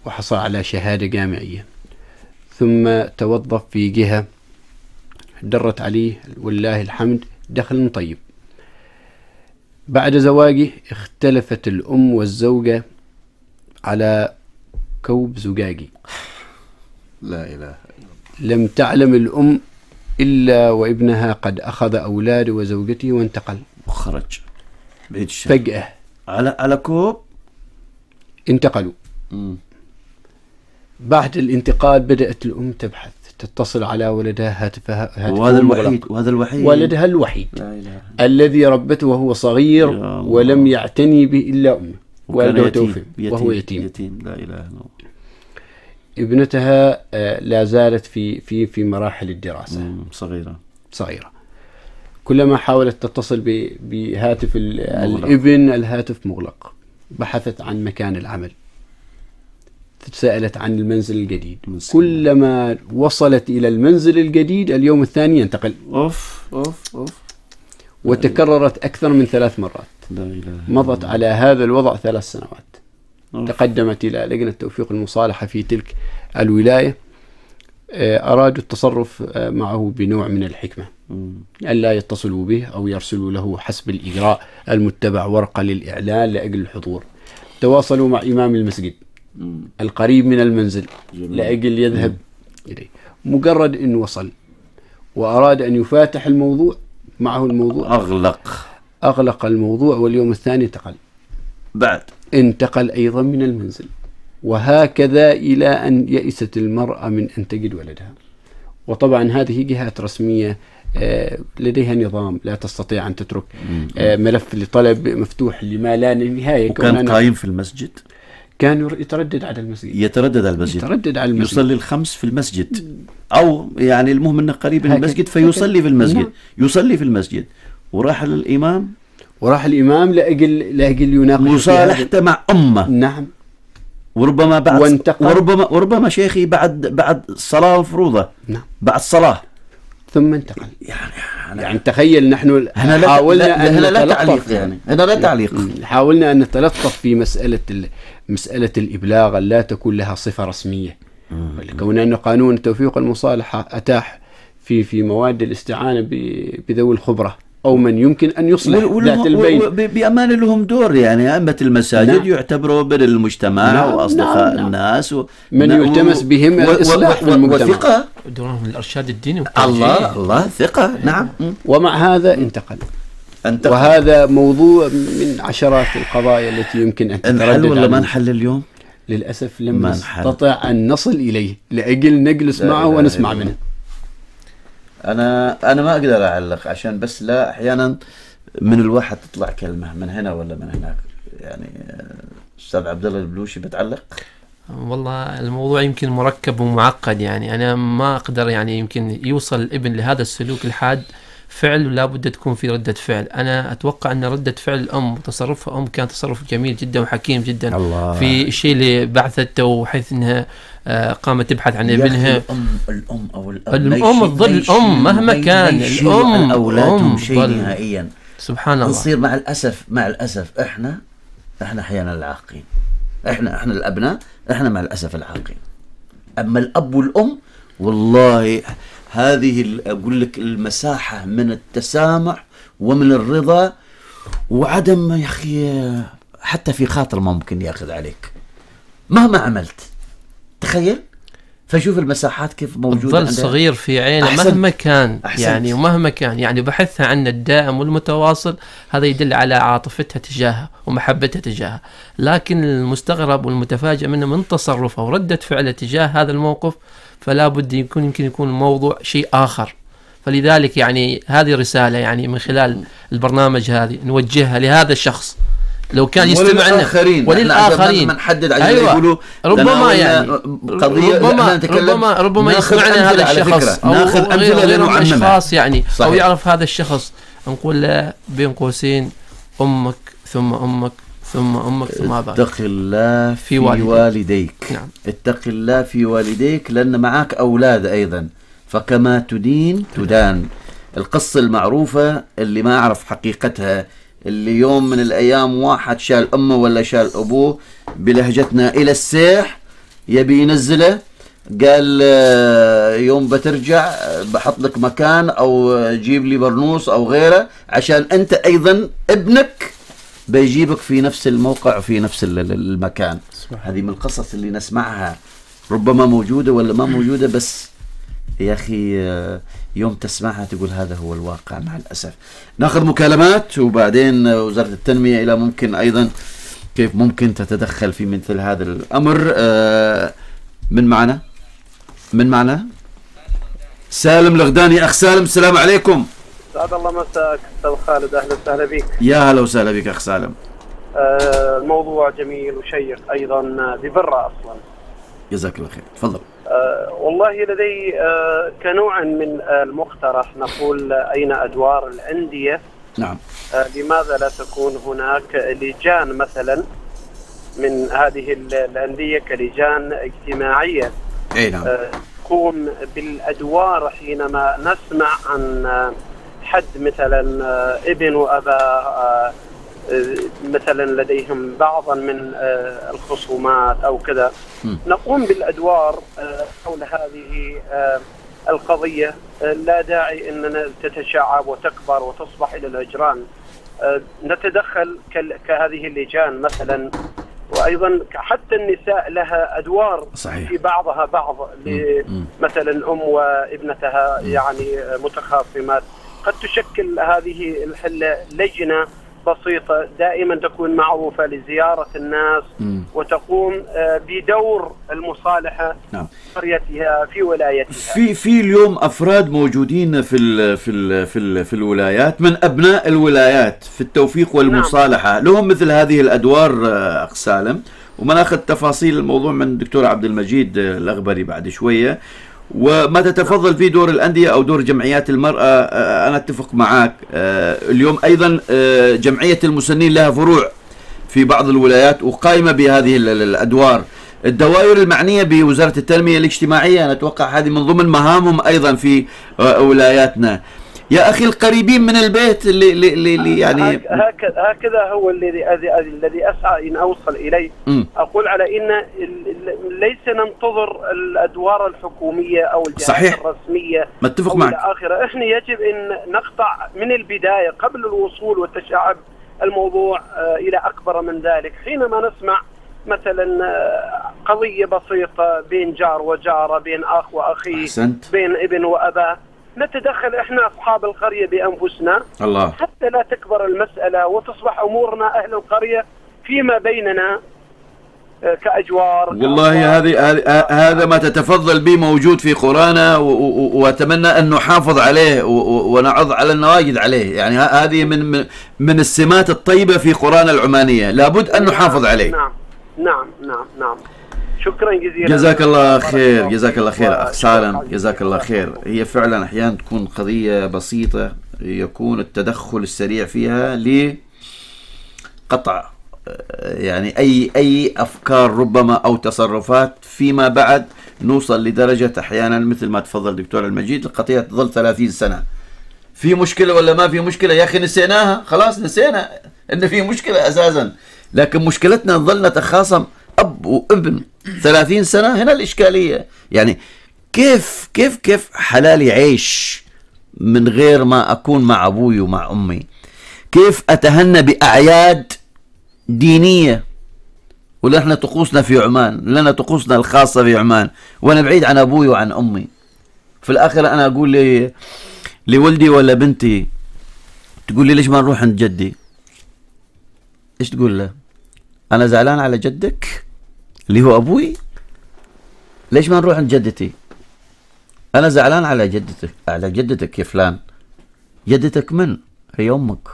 وحصل على شهادة جامعية. ثم توظف في جهة درت عليه ولله الحمد دخل طيب. بعد زواجه اختلفت الأم والزوجة على كوب زجاجي. لا إله لم تعلم الأم إلا وابنها قد أخذ أولاده وزوجته وانتقل. وخرج بعيد. فجأة. على على كوب. انتقلوا. مم. بعد الانتقال بدأت الأم تبحث تتصل على ولدها هاتفها هاتفه وهذا. الوحيد وهذا الوحيد. ولدها الوحيد. لا إله الذي ربته وهو صغير. ولم يعتني به إلا أمه. والده يتيم. توفي وهو يتيم. يتيم. لا إله إلا الله. ابنتها آه، لا زالت في في في مراحل الدراسة. مم. صغيرة. صغيرة. كلما حاولت تتصل بهاتف. الابن الهاتف مغلق. بحثت عن مكان العمل. تساءلت عن المنزل الجديد. مسكين. كلما وصلت إلى المنزل الجديد اليوم الثاني ينتقل. أوف أوف أوف. وتكررت أكثر من ثلاث مرات. مضت على هذا الوضع ثلاث سنوات. أوف. تقدمت إلى لجنة توفيق المصالحة في تلك الولاية. آه، أرادوا التصرف آه، معه بنوع من الحكمة. ألا يتصلوا به أو يرسلوا له حسب الإجراء المتبع ورقة للإعلان لأجل الحضور. تواصلوا مع إمام المسجد. القريب من المنزل جميل. لأجل يذهب إليه. مجرد أن وصل وأراد أن يفاتح الموضوع معه الموضوع. أغلق. أغلق الموضوع واليوم الثاني انتقل. بعد. انتقل أيضا من المنزل وهكذا إلى أن يئست المرأة من أن تجد ولدها. وطبعا هذه جهات رسمية آه، لديها نظام لا تستطيع أن تترك آه، ملف لطلب مفتوح لما لا نهاية. وكان قايم في المسجد؟ كان يتردد على المسجد. يتردد على المسجد. يتردد على المسجد. يصلي الخمس في المسجد. أو يعني المهم انه قريب من المسجد فيصلي في المسجد. يصلي في المسجد. وراح للإمام وراح الإمام لأجل لأجل يناقش هذا- مصالحته مع أمة. نعم. وربما بعد وانتقل. وربما وربما شيخي بعد بعد الصلاه مفروضة. نعم. بعد الصلاه ثم انتقل. يعني يعني تخيل نحن هنا حاولنا لا- أن هنا لا نتلطف. تعليق يعني. هنا لا تعليق. حاولنا أن نتلطف في مسألة مسألة الإبلاغ لا تكون لها صفة رسمية. كون أن قانون توفيق المصالحة أتاح في في مواد الاستعانة بذوي الخبرة. أو من يمكن أن يصلح ذات البين و- بأمان لهم دور يعني أئمة المساجد نعم. يعتبروا من المجتمع نعم، وأصدقاء نعم، نعم. الناس و... من و- يلتمس بهم و- و- الإصلاح في و- المجتمع. وثقة دورهم الارشاد الديني. الله الله ثقة نعم م. ومع هذا انتقل أنت وهذا موضوع من عشرات القضايا التي يمكن أن انحل تتردد ولا ما انحل اليوم؟ للأسف لم. نستطع أن نصل إليه لأجل نجلس معه ونسمع منه أنا أنا ما أقدر أعلق عشان بس لا أحيانا من الواحد تطلع كلمة من هنا ولا من هناك. يعني آه، أستاذ عبد الله البلوشي بتعلق؟ والله الموضوع يمكن مركب ومعقد يعني. أنا ما أقدر يعني يمكن يوصل الإبن لهذا السلوك الحاد. فعل ولا بد تكون في ردة فعل. أنا أتوقع أن ردة فعل الأم وتصرفها أم كان تصرف جميل جدا وحكيم جدا الله. في الشيء اللي بعثته حيث أنها آه، قامت تبحث عن ابنها. الأم الأم أو الأب الأم تظل الأم مهما كان، الأم- أم شيء تظل. نهائيا؟ سبحان الله. نصير مع الأسف مع الأسف. إحنا إحنا أحيانا العاقين إحنا إحنا الأبناء إحنا مع الأسف العاقين أما الأب والأم والله هذه أقول لك المساحة من التسامح ومن الرضا وعدم يا أخي حتى في خاطر ما ممكن يأخذ عليك مهما عملت تخيل فشوف المساحات كيف موجودة تظل. صغير في عينه. مهما كان أحسنت. يعني ومهما كان يعني بحثها عن الدائم والمتواصل هذا يدل على عاطفتها تجاهه ومحبتها تجاهه لكن المستغرب والمتفاجئ منه من تصرفه وردة فعله تجاه هذا الموقف فلا بد يكون يمكن يكون الموضوع شيء آخر. فلذلك يعني هذه رسالة يعني من خلال البرنامج هذه نوجهها لهذا الشخص. لو كان يستمع لنا وللآخرين. نحدد عشان أيوة. يقولوا ربما يعني. قضية. ربما ربما ربما يسمعنا هذا الشخص. ناخذ أمثلة غير. الأشخاص يعني. صحيح. أو يعرف هذا الشخص. نقول له بين قوسين أمك ثم أمك. ثم أمك ثم أباك. اتق الله في, في والديك. والديك. نعم. اتق الله في والديك لأن معك أولاد أيضا. فكما تدين. تدان. القصة المعروفة اللي ما أعرف حقيقتها اللي يوم من الأيام واحد شال أمه ولا شال أبوه بلهجتنا إلى السيح يبي ينزله. قال آه، يوم بترجع آه، بحط لك مكان أو آه، جيب لي برنوس أو غيره عشان أنت أيضا ابنك. بيجيبك في نفس الموقع وفي نفس ال- ال- المكان. هذه من القصص اللي نسمعها. ربما موجودة ولا ما موجودة بس يا أخي آه، يوم تسمعها تقول هذا هو الواقع مع الأسف. ناخذ مكالمات وبعدين وزارة التنمية إلى ممكن أيضا كيف ممكن تتدخل في مثل هذا الأمر. آه، من معنا؟ من معنا؟ سالم الغداني أخ سالم السلام عليكم. سعد الله مساك أستاذ خالد أهلا وسهلا بك يا هلا وسهلا بك أخ سالم. آه، الموضوع جميل وشيق أيضا ببرة أصلا. جزاك الله خير. تفضل. آه، والله لدي آه، كنوع من آه، المقترح نقول آه، أين أدوار الأندية. نعم. آه، لماذا لا تكون هناك لجان مثلا من هذه ال- الأندية كلجان اجتماعية؟ أي نعم. آه، تقوم بالأدوار حينما نسمع عن آه، حد مثلا آه، ابن وأبا آه، آه، مثلا لديهم بعضا من الخصومات أو كذا. نقوم بالأدوار حول هذه القضية. لا داعي إننا تتشعب وتكبر وتصبح إلى الهجران نتدخل كهذه اللجان مثلا. وأيضا حتى النساء لها أدوار صحيح. في بعضها بعض مثلا أم وابنتها يعني متخاصمات. قد تشكل هذه الحلة لجنة بسيطة دائما تكون معروفة لزيارة الناس مم. وتقوم آه، بدور المصالحة نعم. في قريتها في ولايتها. في في اليوم أفراد موجودين في ال في ال في ال في الولايات من أبناء الولايات في التوفيق والمصالحة. لهم مثل هذه الأدوار آه، أخ سالم. وما ناخذ تفاصيل الموضوع من الدكتور عبد المجيد آه، الأغبري بعد شوية. وما تتفضل في دور الأندية أو دور جمعيات المرأة آه، أنا أتفق معك آه، اليوم أيضا آه، جمعية المسنين لها فروع في بعض الولايات وقائمة بهذه ال- ال- الأدوار. الدوائر المعنية بوزارة التنمية الاجتماعية أنا أتوقع هذه من ضمن مهامهم أيضا في ولاياتنا. يا أخي القريبين من البيت اللي, اللي, اللي- يعني هك- هكذا هكذا هو الذي الذي أسعى إن أوصل إليه مم. أقول على إن ليس ننتظر الأدوار الحكومية أو الجهات صحيح. الرسمية متفق معك. إلى آخره إحنا يجب إن نقطع من البداية قبل الوصول والتشعب الموضوع آه، إلى أكبر من ذلك حينما نسمع مثلا آه، قضية بسيطة بين جار وجارة بين أخ واخيه أحسنت. بين ابن واباه نتدخل إحنا أصحاب القرية بأنفسنا. الله. حتى لا تكبر المسألة وتصبح أمورنا أهل القرية فيما بيننا آه، كأجوار والله هذه هذه- ه- هذا ما تتفضل به موجود في قرانا وأتمنى أن نحافظ عليه ونعض على النواجد عليه. يعني هذه من من- من السمات الطيبة في قرانا العمانية. لابد أن نحافظ عليه. نعم. نعم. نعم. نعم. شكرا جزيلا. جزاك الله خير جزاك الله خير. اخ سالم جزاك الله خير. هي فعلا أحيانا تكون قضية بسيطة يكون التدخل السريع فيها لقطع يعني أي أي أفكار ربما أو تصرفات فيما بعد نوصل لدرجة أحيانا مثل ما تفضل دكتور المجيد القضية تظل 30 سنة. في مشكلة ولا ما في مشكلة؟ يا أخي نسيناها. خلاص نسينا إن في مشكلة أساسا. لكن مشكلتنا نظل نتخاصم أب وابن. 30 سنة هنا الإشكالية. يعني كيف كيف كيف حلالي عيش من غير ما أكون مع أبوي ومع أمي؟ كيف أتهنى بأعياد دينية؟ ولا إحنا طقوسنا في عمان لنا طقوسنا الخاصة في عمان وأنا بعيد عن أبوي وعن أمي. في الآخر أنا أقول لي لولدي ولا بنتي تقول لي ليش ما نروح عند جدي؟ إيش تقول له؟ أنا زعلان على جدك؟ اللي هو أبوي ليش ما نروح عند جدتي؟ أنا زعلان على جدتك على جدتك يا فلان. جدتك من؟ هي أمك.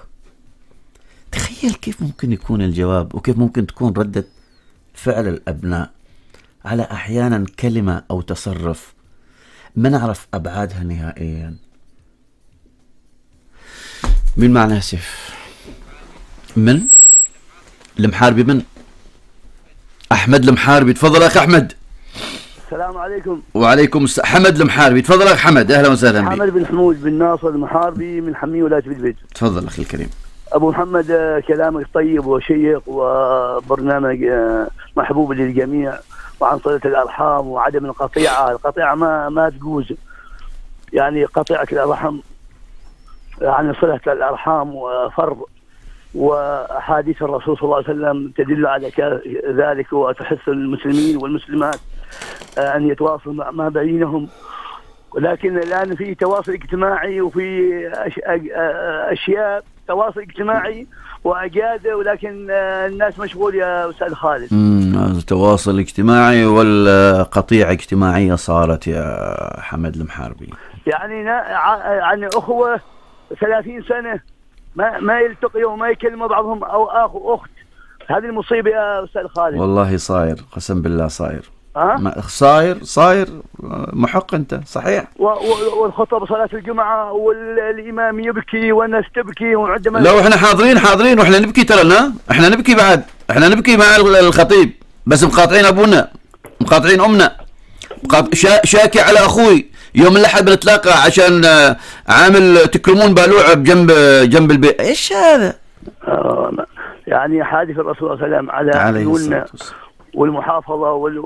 تخيل كيف ممكن يكون الجواب وكيف ممكن تكون ردة فعل الأبناء. على أحيانا كلمة أو تصرف ما نعرف أبعادها نهائيا. من معنا سيف؟ من؟ المحاربي من؟ أحمد المحاربي. تفضل أخ أحمد. السلام عليكم. وعليكم السلام حمد المحاربي. تفضل أخ حمد أهلا وسهلا بك. محمد بن حمود بن ناصر المحاربي من حمي ولاية بلبيت تفضل أخي الكريم. أبو محمد آه، كلامك طيب وشيق وبرنامج آه، محبوب للجميع وعن صلة الأرحام وعدم القطيعة، القطيعة ما ما تجوز. يعني قطيعة الرحم عن صلة الأرحام وفرض. وأحاديث الرسول صلى الله عليه وسلم تدل على ذلك وتحث المسلمين والمسلمات آه، أن يتواصلوا ما بينهم. ولكن الآن في تواصل اجتماعي وفي أش... أ- أشياء تواصل اجتماعي واجاده ولكن آه، الناس مشغول يا أستاذ خالد. مم، التواصل الاجتماعي ولا قطيعة اجتماعية صارت يا حمد المحاربي. يعني نا... ع- يعني أخوة 30 سنة ما ما يلتقيوا وما يكلموا بعضهم أو أخ وأخت. هذه المصيبة يا أستاذ خالد. والله صاير قسم بالله صاير. ما- صاير صاير. محق أنت صحيح. والخطب صلاة الجمعة والإمام يبكي والناس تبكي وعندما لو إحنا حاضرين حاضرين وإحنا نبكي ترى إحنا نبكي بعد. إحنا نبكي مع الخطيب. بس مقاطعين أبونا مقاطعين أمنا. شاكي على أخوي. يوم الأحد بنتلاقى عشان آه، عامل تكرمون بالوعه بجنب جنب البيت. إيش هذا؟ آه، يعني حادث الرسول صلى الله عليه وسلم على عليه عيوننا والمحافظة وال...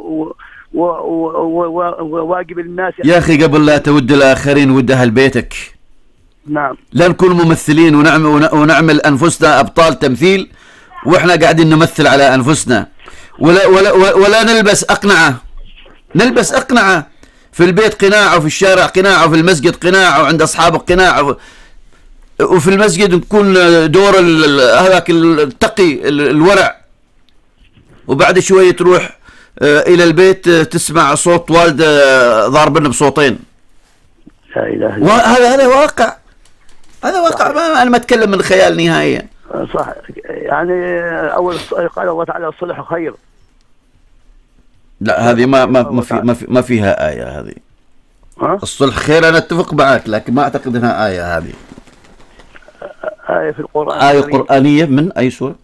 وواجب الناس. يا أخي قبل لا تود الآخرين ود أهل بيتك. نعم. لا نكون ممثلين ونعمل, ون- ونعمل أنفسنا أبطال تمثيل. وإحنا قاعدين نمثل على أنفسنا. ولا ولا ولا نلبس أقنعة. نلبس اقنعة في البيت قناع وفي الشارع قناع وفي المسجد قناع وعند أصحابك قناع وفي المسجد نكون دور هذاك التقي ال- الورع. وبعد شوية تروح آه، إلى البيت آه، تسمع صوت والده ضاربنا بصوتين. لا إله إلا وهذا هذا واقع. هذا واقع. ما أنا ما أتكلم من خيال نهائيا. صح يعني أول قال الله تعالى الصلح خير. لا هذه ما ما ما, في ما, في ما فيها آية هذه. الصلح خير أنا أتفق معك لكن ما أعتقد إنها آية هذه. آية في القرآن الكريم. قرآنية من أي سورة؟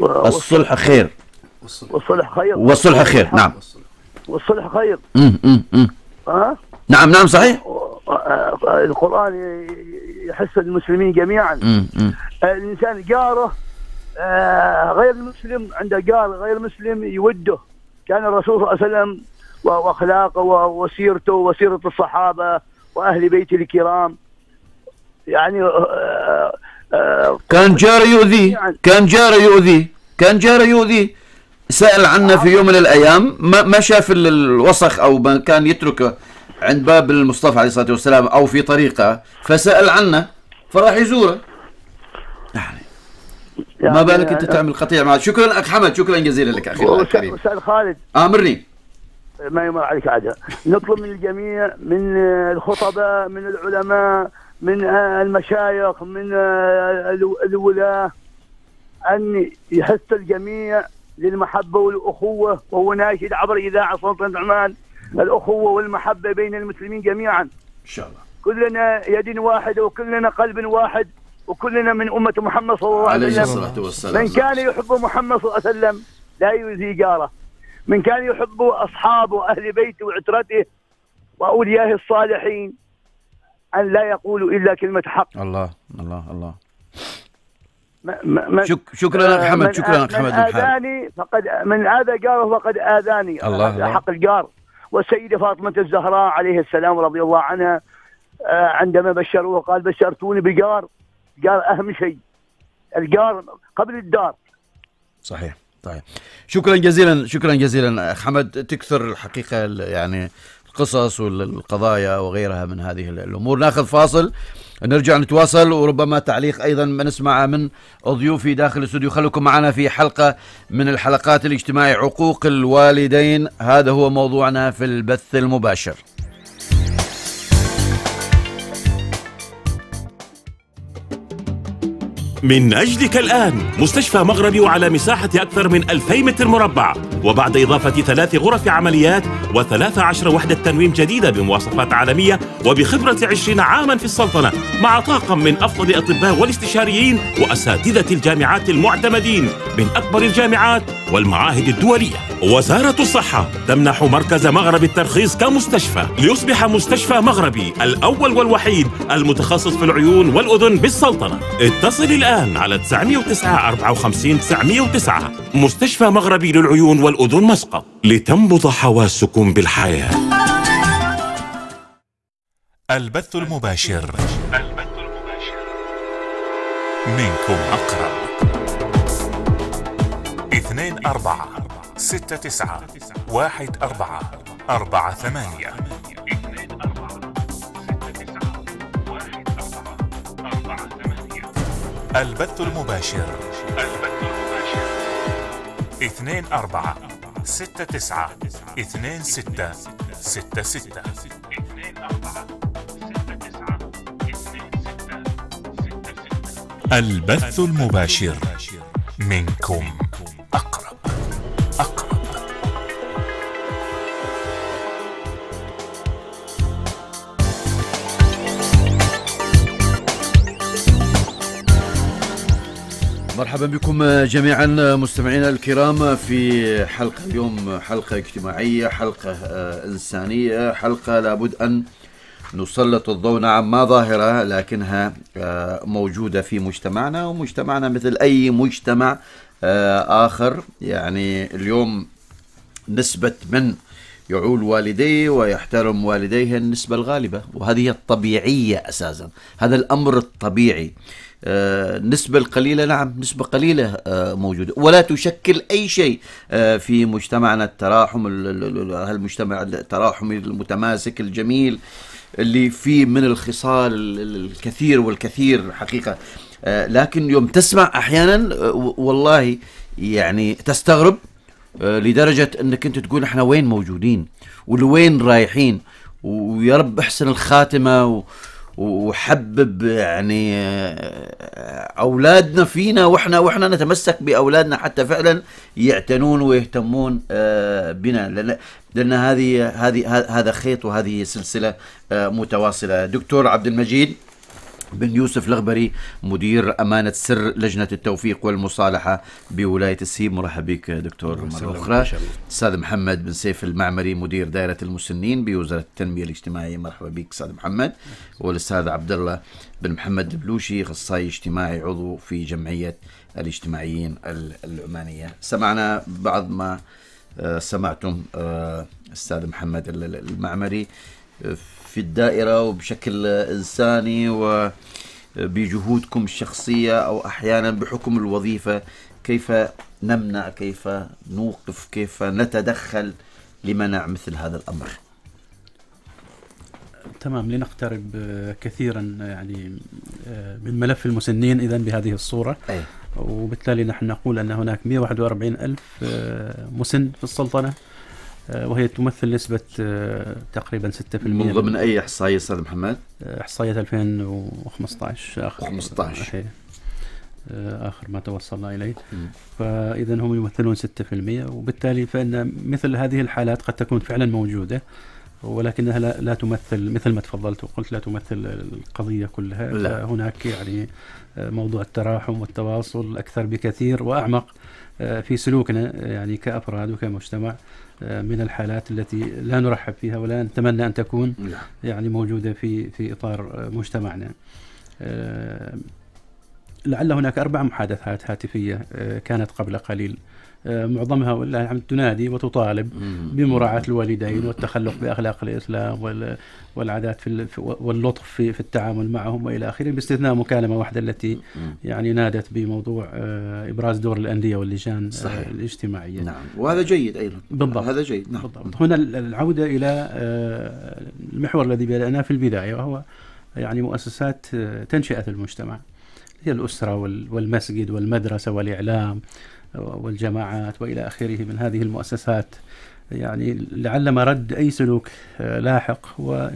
و- الصلح خير. والصلح خير. والصلح خير نعم. والصلح خير. مم مم مم. ها؟ نعم نعم صحيح. آه، القرآن ي- يحث المسلمين جميعا. مم. الإنسان جاره آه، غير المسلم عنده جار غير مسلم يوده. كان الرسول صلى الله عليه وسلم وأخلاقه وسيرته وسيرة الصحابة وأهل بيته الكرام. يعني آه، آه، كان جاره يؤذيه كان جاره يؤذيه كان جاره يؤذيه سأل عنه في يوم من الأيام ما, ما شاف ال- الوسخ أو ما كان يتركه عند باب المصطفى عليه الصلاة والسلام أو في طريقه فسأل عنه فراح يزوره. ما بالك أنت تعمل قطيع معه شكرا أخ حمد شكرا جزيلا لك أخي الكريم أستاذ خالد. آمرني. ما يمر عليك عادة. نطلب من الجميع من الخطباء من العلماء من المشايخ من الو- الولاة أن يحث الجميع للمحبة والأخوة وهو ناشد عبر إذاعة سلطنة عمان الأخوة والمحبة بين المسلمين جميعا. إن شاء الله. كلنا يد واحدة وكلنا قلب واحد. وكلنا من أمة محمد صلى الله عليه وسلم. من كان يحب محمد صلى الله عليه وسلم لا يؤذي جاره. من كان يحب أصحابه وأهل بيته وعترته وأوليائه الصالحين أن لا يقولوا إلا كلمة حق. الله الله الله. من- شك شكرا أخ حمد من شكرا من حمد الحال آذاني فقد من آذى جاره فقد آذاني. الله. حق الجار. والسيدة فاطمة الزهراء عليه السلام رضي الله عنها آه، عندما بشروه قال بشرتوني بجار. جار أهم شيء الجار قبل الدار. صحيح صحيح شكرا جزيلا شكرا جزيلا. اخ حمد تكثر الحقيقة ال- يعني القصص والقضايا وغيرها من هذه ال- الأمور. ناخذ فاصل نرجع نتواصل وربما تعليق أيضا نسمع من ضيوفي داخل الاستوديو. خليكم معنا في حلقة من الحلقات الاجتماعية عقوق الوالدين. هذا هو موضوعنا في البث المباشر. من أجلك الآن. مستشفى مغربي وعلى مساحة أكثر من 2000 متر مربع. وبعد إضافة ثلاث غرف عمليات وثلاث عشر وحدة تنويم جديدة بمواصفات عالمية وبخبرة عشرين عاما في السلطنة مع طاقم من أفضل الأطباء والاستشاريين وأساتذة الجامعات المعتمدين من أكبر الجامعات والمعاهد الدولية. وزارة الصحة تمنح مركز مغرب الترخيص كمستشفى ليصبح مستشفى مغربي الأول والوحيد المتخصص في العيون والأذن بالسلطنة. اتصل الآن على 909 54 909 مستشفى مغربي للعيون والأذن مسقط. لتنبض حواسكم بالحياة. البث المباشر. منكم أقرب. اثنين أربعة ستة تسعة واحد أربعة أربعة ثمانية. البث المباشر. اثنين أربعة ستة تسعة اثنين ستة ستة ستة. البث المباشر منكم. مرحبا بكم جميعا مستمعينا الكرام في حلقة اليوم حلقة اجتماعية حلقة آه، إنسانية حلقة لابد أن نسلط الضوء نعم ما ظاهرة لكنها آه، موجودة في مجتمعنا ومجتمعنا مثل أي مجتمع آه، آخر. يعني اليوم نسبة من يعول والديه ويحترم والديه النسبة الغالبة وهذه الطبيعية أساسا. هذا الأمر الطبيعي. النسبة القليلة نعم نسبة قليلة آه، موجودة. ولا تشكل أي شيء آه، في مجتمعنا التراحم ال- ال- ال- هالمجتمع التراحمي المتماسك الجميل اللي فيه من الخصال ال- ال- الكثير والكثير حقيقة. آه، لكن يوم تسمع أحيانا آه، والله يعني تستغرب آه، لدرجة إنك أنت تقول إحنا وين موجودين؟ ولوين رايحين؟ ويا رب أحسن الخاتمة و وحبب يعني آه، أولادنا فينا وإحنا وإحنا نتمسك بأولادنا حتى فعلا يعتنون ويهتمون آه، بنا. لأن لأن هذه هذه هذا خيط وهذه سلسلة آه، متواصلة. دكتور عبد المجيد. بن يوسف الغبري مدير أمانة سر لجنة التوفيق والمصالحة بولاية السيب. مرحب بك دكتور. مرة أخرى. أستاذ محمد بن سيف المعمري مدير دائرة المسنين بوزارة التنمية الاجتماعية. مرحبا بك أستاذ محمد. والأستاذ عبد الله بن محمد البلوشي أخصائي اجتماعي عضو في جمعية الاجتماعيين ال- العمانية. سمعنا بعض ما آه، سمعتم آه، أستاذ محمد ال- ال- المعمري آه، في الدائرة وبشكل إنساني وبجهودكم الشخصية أو أحيانا بحكم الوظيفة كيف نمنع كيف نوقف كيف نتدخل لمنع مثل هذا الأمر؟ تمام لنقترب كثيرا يعني من ملف المسنين إذا بهذه الصورة. أي. وبالتالي نحن نقول أن هناك 141 ألف مسن في السلطنة. وهي تمثل نسبة آه، تقريبا 6% من ضمن أي إحصائية أستاذ محمد؟ آه، إحصائية 2015 آخر 15. أي. آه، آخر ما توصلنا إليه. فإذا هم يمثلون 6% وبالتالي فإن مثل هذه الحالات قد تكون فعلا موجودة ولكنها لا, لا تمثل مثل ما تفضلت وقلت لا تمثل القضية كلها لا. هناك يعني آه، موضوع التراحم والتواصل أكثر بكثير وأعمق آه، في سلوكنا يعني كأفراد وكمجتمع آه، من الحالات التي لا نرحب فيها ولا نتمنى أن تكون نعم. يعني موجودة في في إطار آه، مجتمعنا آه، لعل هناك أربع محادثات هاتفية آه، كانت قبل قليل آه، معظمها والله عم تنادي وتطالب بمراعاة الوالدين والتخلق بأخلاق الإسلام وال- والعادات في ال- في- واللطف في في التعامل معهم وإلى آخره باستثناء مكالمة واحدة التي يعني نادت بموضوع آه، إبراز دور الأندية واللجان آه، صحيح. الاجتماعية. نعم. وهذا جيد أيضا. بالضبط. هذا جيد. نعم. بالضبط. هنا ال- العودة إلى آه، المحور الذي بدأناه في البداية وهو يعني مؤسسات آه، تنشئة المجتمع. هي الأسرة وال- والمسجد والمدرسة والإعلام والجماعات وإلى آخره من هذه المؤسسات. يعني لعل مرد أي سلوك آه، لاحق. هو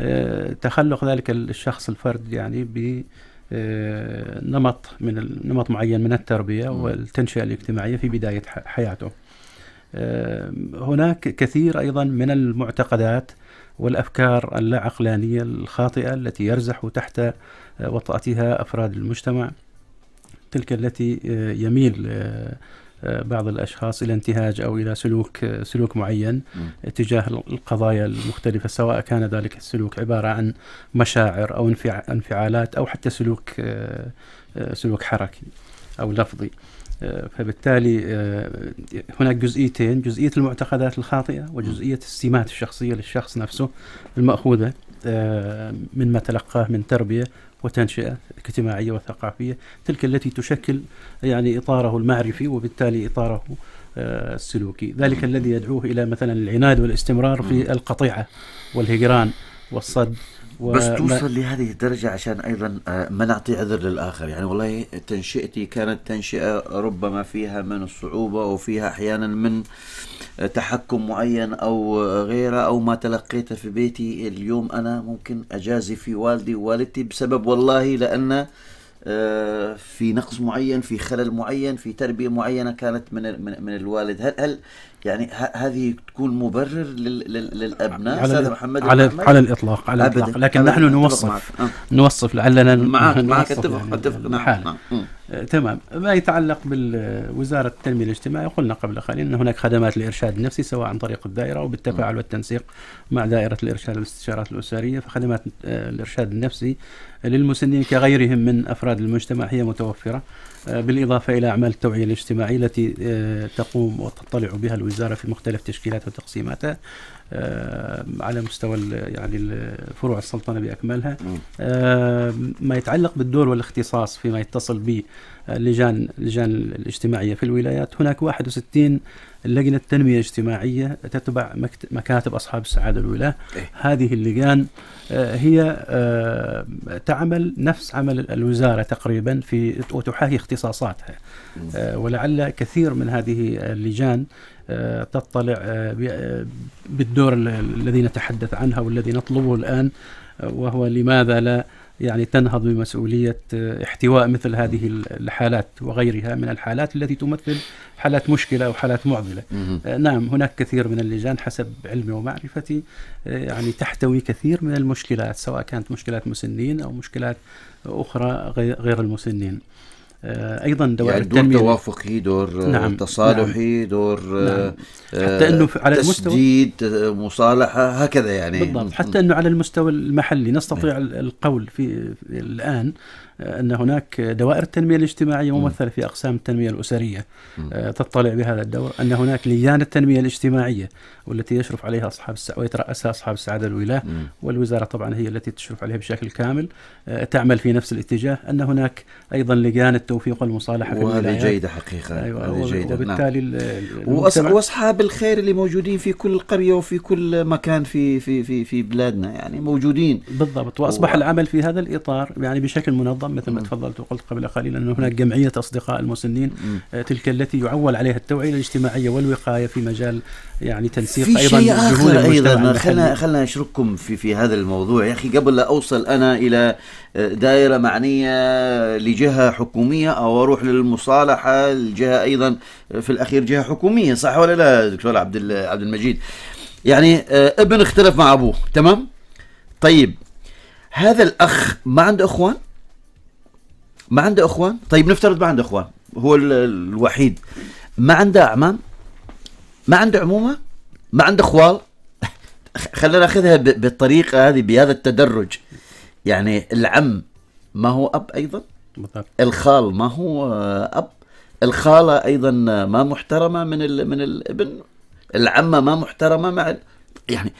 آه، تخلق ذلك الشخص الفرد يعني ب آه، نمط من نمط معين من التربية والتنشئة الاجتماعية في بداية ح- حياته. هناك كثير أيضا من المعتقدات والأفكار اللا عقلانية الخاطئة التي يرزح تحت وطأتها أفراد المجتمع. تلك التي آه، يميل آه، آه، بعض الأشخاص إلى انتهاج أو إلى سلوك سلوك معين تجاه القضايا المختلفة سواء كان ذلك السلوك عبارة عن مشاعر انفع- انفعالات أو حتى سلوك سلوك حركي أو لفظي. فبالتالي هناك جزئيتين جزئية المعتقدات الخاطئة وجزئية السمات الشخصية للشخص نفسه المأخوذة آه، مما تلقاه من تربية وتنشئة اجتماعية وثقافية تلك التي تشكل يعني إطاره المعرفي وبالتالي إطاره آه، السلوكي. ذلك الذي يدعوه إلى مثلا العناد والاستمرار في القطيعة والهجران والصد. بس وما- توصل لهذه الدرجة عشان أيضا آه، ما نعطي عذر للآخر. يعني والله تنشئتي كانت تنشئة ربما فيها من الصعوبة وفيها أحيانا من تحكم معين أو غيره أو ما تلقيته في بيتي. اليوم أنا ممكن أجازي في والدي ووالدتي بسبب والله لأن آه، في نقص معين في خلل معين في تربية معينة كانت من, من الوالد. هل هل يعني ه- هذه تكون مبرر لل- لل- للأبناء على أستاذ ال- محمد على محمد؟ على الإطلاق على أبداً. الاطلاق لكن أبداً. نحن نوصف معك. نوصف لعلنا معك معك اتفق يعني أتفق نعم الحالة. نعم. آه، تمام ما يتعلق بوزارة التنمية الاجتماعية قلنا قبل قليل أن هناك خدمات الإرشاد النفسي سواء عن طريق الدائرة أو بالتفاعل والتنسيق مع دائرة الإرشاد والاستشارات الأسرية فخدمات الإرشاد النفسي للمسنين كغيرهم من أفراد المجتمع هي متوفرة بالإضافة إلى أعمال التوعية الاجتماعية التي آه، تقوم وتطلع بها الوزارة في مختلف تشكيلاتها وتقسيماتها آه، على مستوى يعني فروع السلطنة بأكملها. آه، ما يتعلق بالدور والاختصاص فيما يتصل به اللجان اللجان الاجتماعية في الولايات هناك 61 لجنة تنمية اجتماعية تتبع مكت- مكاتب أصحاب السعادة الولاة هذه اللجان آه، هي آه، تعمل نفس عمل الوزارة تقريبا في وتحاكي اختصاصاتها. آه، ولعل كثير من هذه اللجان تطلع بالدور ال- الذي نتحدث عنها والذي نطلبه الآن آه، وهو لماذا لا؟ يعني تنهض بمسؤولية آه، احتواء مثل هذه الحالات وغيرها من الحالات التي تمثل حالات مشكلة أو حالات معضلة. آه، نعم هناك كثير من اللجان حسب علمي ومعرفتي آه، يعني تحتوي كثير من المشكلات سواء كانت مشكلات مسنين أو مشكلات أخرى غير المسنين آه، أيضا دوائر يعني دور التنمية توافقي دور نعم، نعم تصالحي نعم. دور نعم. آه، حتى في- على المستوى- تسديد آه، مصالحة هكذا يعني بالضبط حتى إنه على المستوى المحلي نستطيع ال- القول في الآن أن هناك دوائر التنمية الاجتماعية ممثلة في أقسام التنمية الأسرية. آه، تطلع بهذا الدور أن هناك لجان التنمية الاجتماعية والتي يشرف عليها أصحاب السعاده ويتراسها أصحاب السعادة الولاة. والوزارة طبعا هي التي تشرف عليها بشكل كامل. آه، تعمل في نفس الاتجاه أن هناك أيضا لجان التوفيق والمصالحة في وهذه جيدة حقيقة. أيوة هذه جيدة وبالتالي نعم. ال- وأص- المجتمع- وأصحاب الخير اللي موجودين في كل قرية وفي كل مكان في في في في بلادنا يعني موجودين. بالضبط. وأصبح و- العمل في هذا الإطار يعني بشكل منظم مثل ما تفضلت وقلت قبل قليل أن هناك جمعية أصدقاء المسنين آه، تلك التي يعول عليها التوعية الاجتماعية والوقاية في مجال يعني تنسيق في أيضا شيء المجتمع أيضا. خلنا خلنا اشرككم في في هذا الموضوع. يا أخي قبل لا أوصل أنا إلى دائرة معنية لجهة حكومية أو أروح للمصالحة الجهة أيضا في الأخير جهة حكومية صح ولا لا دكتور عبد عبد المجيد؟ يعني آه، ابن اختلف مع أبوه تمام؟ طيب هذا الأخ ما عنده إخوان؟ ما عنده إخوان؟ طيب نفترض ما عنده إخوان هو ال- الوحيد. ما عنده أعمام؟ ما عنده عمومة؟ ما عنده اخوال [LAUGHS] خلينا نأخذها بالطريقة هذه بهذا التدرج. يعني العم ما هو أب أيضا؟ بالضبط الخال ما هو أب؟ الخالة أيضا ما محترمة من ال... من الابن؟ العمة ما محترمة مع ال... يعني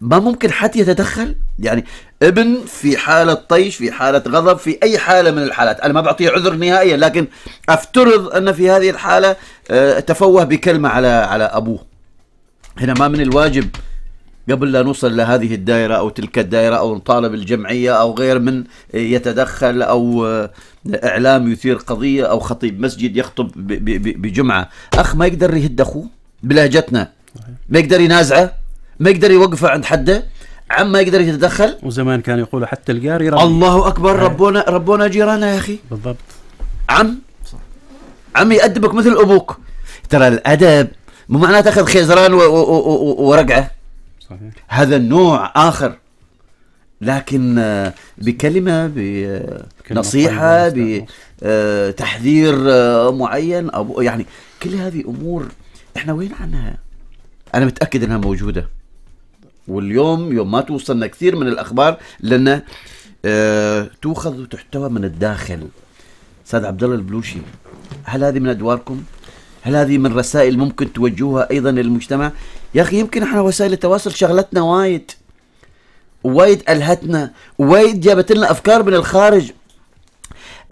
ما ممكن حد يتدخل؟ يعني ابن في حالة طيش في حالة غضب في أي حالة من الحالات. أنا ما بعطيه عذر نهائيا لكن أفترض أن في هذه الحالة آه، تفوه بكلمة على على أبوه. هنا ما من الواجب قبل لا نوصل لهذه الدائرة أو تلك الدائرة أو نطالب الجمعية أو غير من يتدخل أو آه، إعلام يثير قضية أو خطيب مسجد يخطب بجمعة. أخ ما يقدر يهد أخوه بلهجتنا. ما يقدر ينازعه. ما يقدر يوقفه عند حده. عم ما يقدر يتدخل؟ وزمان كانوا يقولوا حتى الجار يربي الله أكبر أي. ربنا ربنا جيرانا يا أخي. بالضبط. عم عم يأدبك مثل أبوك. ترى الأدب مو معناه تأخذ خيزران و- و- و- و- ورقعة. صحيح. هذا النوع آخر. لكن آه، بكلمة بنصيحة طيبة، بتحذير آه، معين أو يعني كل هذه أمور إحنا وين عنها أنا متأكد أنها موجودة. واليوم يوم ما توصلنا كثير من الأخبار لأن آه، تؤخذ وتحتوى من الداخل. أستاذ عبد الله البلوشي هل هذه من أدواركم؟ هل هذه من رسائل ممكن توجهوها أيضا للمجتمع؟ يا أخي يمكن إحنا وسائل التواصل شغلتنا وايد وايد ألهتنا وايد جابت لنا أفكار من الخارج.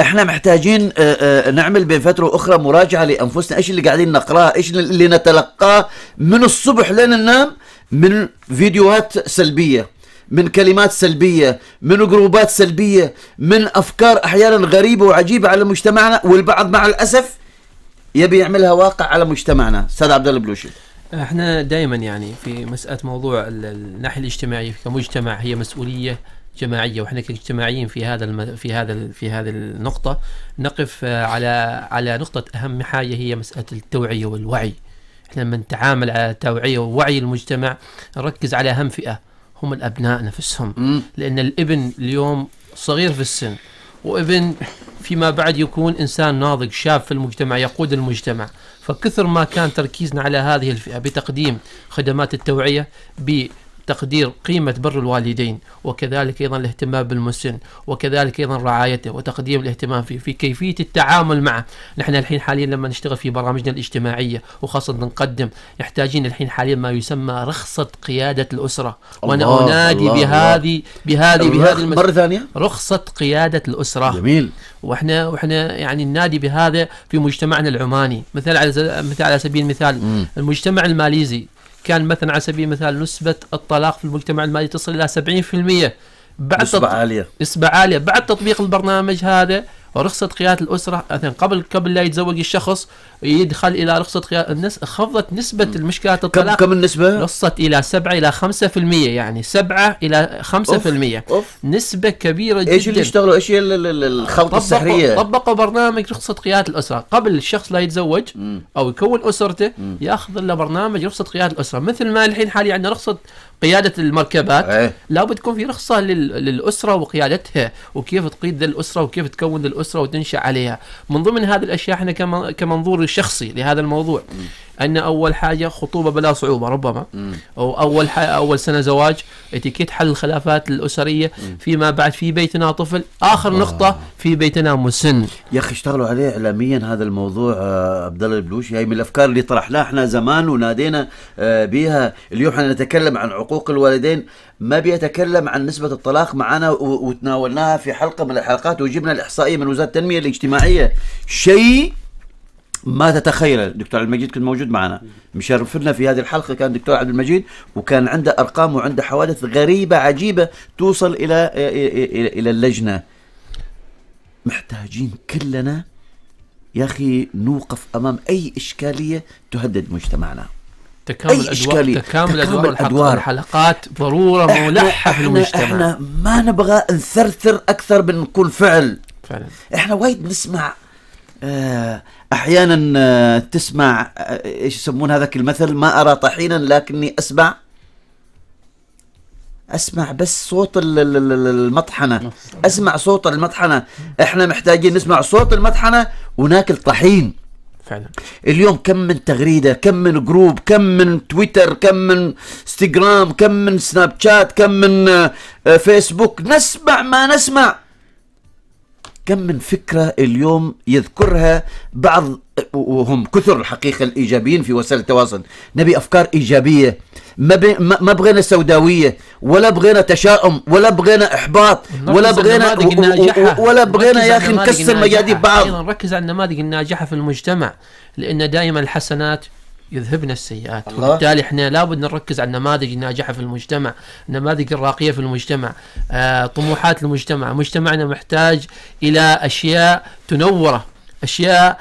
إحنا محتاجين آه، آه، نعمل بين فترة وأخرى مراجعة لأنفسنا. إيش اللي قاعدين نقرأه؟ إيش اللي نتلقاه؟ من الصبح لين ننام من فيديوهات سلبية من كلمات سلبية من جروبات سلبية من أفكار أحيانا غريبة وعجيبة على مجتمعنا والبعض مع الأسف يبي يعملها واقع على مجتمعنا. أستاذ عبد الله البلوشي إحنا دائما يعني في مسألة موضوع ال- الناحية الاجتماعية. كمجتمع هي مسؤولية جماعية وإحنا كاجتماعيين في هذا الم... في هذا في هذه النقطة نقف آه، على على نقطة أهم حاجة هي مسألة التوعية والوعي. إحنا لما نتعامل على التوعيه ووعي المجتمع نركز على أهم فئة هم الأبناء نفسهم. لأن الإبن اليوم صغير في السن وإبن فيما بعد يكون إنسان ناضج شاب في المجتمع يقود المجتمع. فكثر ما كان تركيزنا على هذه الفئة بتقديم خدمات التوعية بتقدير قيمة بر الوالدين وكذلك أيضا الاهتمام بالمسن وكذلك أيضا رعايته وتقديم الاهتمام فيه في كيفية التعامل معه. نحن الحين حاليا لما نشتغل في برامجنا الاجتماعية وخاصة نقدم يحتاجين الحين حاليا ما يسمى الأسرة. وأنا الله، أنادي الله، بهذه بهذه بهذه المس- مرة ثانية؟ رخصة قيادة الأسرة. جميل. وإحنا وإحنا يعني ننادي بهذا في مجتمعنا العماني. مثل على مثل على سبيل المثال المجتمع الماليزي. كان مثلا على سبيل المثال نسبة الطلاق في المجتمع المالي تصل إلى 70% بعد نسبة تط- عالية. نسبة عالية بعد تطبيق البرنامج هذا ورخصة قيادة الأسرة مثلا قبل قبل لا يتزوج الشخص يدخل إلى رخصة قيادة النس خفضت نسبة المشكلات الطلاق. كم النسبة؟ وصلت إلى 7 إلى 5% يعني 7 إلى 5% أوف. نسبة كبيرة جدا. إيش اللي اشتغلوا ال- الخلطة السحرية؟ طبقوا برنامج رخصة قيادة الأسرة. قبل الشخص لا يتزوج أو يكون أسرته يأخذ له برنامج رخصة قيادة الأسرة. مثل ما الحين حاليا عندنا رخصة قيادة المركبات إيه. لابد تكون في رخصة لل- للأسرة وقيادتها وكيف تقيد الأسرة وكيف تكون ذا الأسرة وتنشأ عليها. من ضمن هذه الأشياء إحنا كم- كمنظور شخصي لهذا الموضوع أن أول حاجة خطوبة بلا صعوبة ربما. أو أول حاجة أول سنة زواج إتيكيت حل الخلافات الأسرية فيما بعد في بيتنا طفل. آخر نقطة في بيتنا مسن. يا أخي اشتغلوا عليه اعلاميا هذا الموضوع آه، عبد الله البلوشي هي من الأفكار اللي طرحناها إحنا زمان ونادينا آه، بيها اليوم إحنا نتكلم عن عقوق الوالدين. ما بيتكلم عن نسبة الطلاق معنا وتناولناها في حلقة من الحلقات وجبنا الإحصائية من وزارة التنمية الاجتماعية. شيء ما تتخيله. دكتور عبد المجيد كان موجود معنا. مشرفنا في هذه الحلقة كان دكتور عبد المجيد وكان عنده أرقام وعنده حوادث غريبة عجيبة توصل إلى, إلى اللجنة. محتاجين كلنا يا أخي نوقف أمام أي إشكالية تهدد مجتمعنا. تكامل أي الأدوار إشكالية. تكامل الأدوار تكامل الحلقات- أدوار. الحلقات ضرورة ملحة في المجتمع. إحنا ما نبغى نثرثر أكثر من نقول فعل. فعلا. إحنا وايد نسمع آه، أحيانا آه، تسمع آه، إيش يسمون هذاك المثل؟ ما أرى طحينا لكني أسمع. أسمع بس صوت ال- ال- ال- المطحنة. أسمع صوت المطحنة. إحنا محتاجين نسمع صوت المطحنة وناكل طحين. فعلا. اليوم كم من تغريدة كم من جروب كم من تويتر كم من إنستغرام كم من سناب شات كم من آه، آه، فيسبوك. نسمع ما نسمع. كم من فكرة اليوم يذكرها بعض وهم كثر الحقيقة الإيجابيين في وسائل التواصل. نبي أفكار إيجابية. ما, بي ما بغينا سوداوية ولا بغينا تشاؤم ولا بغينا إحباط ولا بغينا ولا بغينا يا النماذج نكسر. ميادين بعض أيضا نركز على النماذج الناجحة في المجتمع لأن دائما الحسنات يذهبن السيئات الله. وبالتالي إحنا لابد نركز على النماذج الناجحة في المجتمع النماذج الراقية في المجتمع آه، طموحات المجتمع مجتمعنا محتاج إلى أشياء تنوره أشياء آه،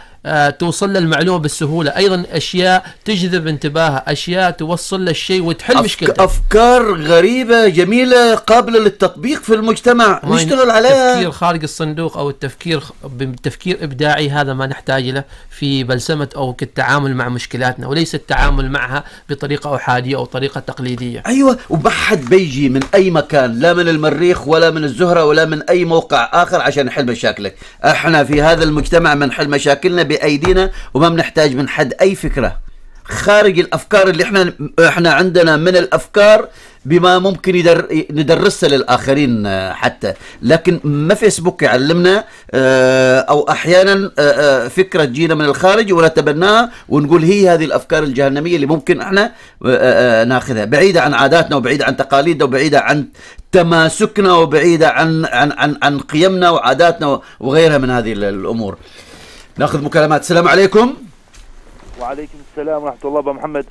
توصل له المعلومة بالسهولة. أيضا أشياء تجذب انتباهه أشياء توصل له الشيء وتحل أفك- مشكلته. أفكار غريبة جميلة قابلة للتطبيق في المجتمع. نشتغل عليها. التفكير خارج الصندوق أو التفكير بتفكير إبداعي هذا ما نحتاج له في بلسمة أو كالتعامل مع مشكلاتنا وليس التعامل معها بطريقة أحادية أو طريقة تقليدية. أيوه وما حد بيجي من أي مكان لا من المريخ ولا من الزهرة ولا من أي موقع آخر عشان يحل مشاكلك. إحنا في هذا المجتمع بنحل مشاكلنا بأيدينا وما بنحتاج من حد. أي فكرة خارج الأفكار اللي إحنا إحنا عندنا من الأفكار بما ممكن يدر ندرسها للآخرين آه، حتى. لكن ما فيسبوك يعلمنا آه، أو أحيانا آه، فكرة تجينا من الخارج ونتبناها ونقول هي هذه الأفكار الجهنمية اللي ممكن إحنا ناخذها. بعيدة عن عاداتنا وبعيدة عن تقاليدنا وبعيدة عن تماسكنا وبعيدة عن عن عن, عن قيمنا وعاداتنا وغيرها من هذه الأمور. ناخذ مكالمات. السلام عليكم. وعليكم السلام ورحمة الله أبو محمد.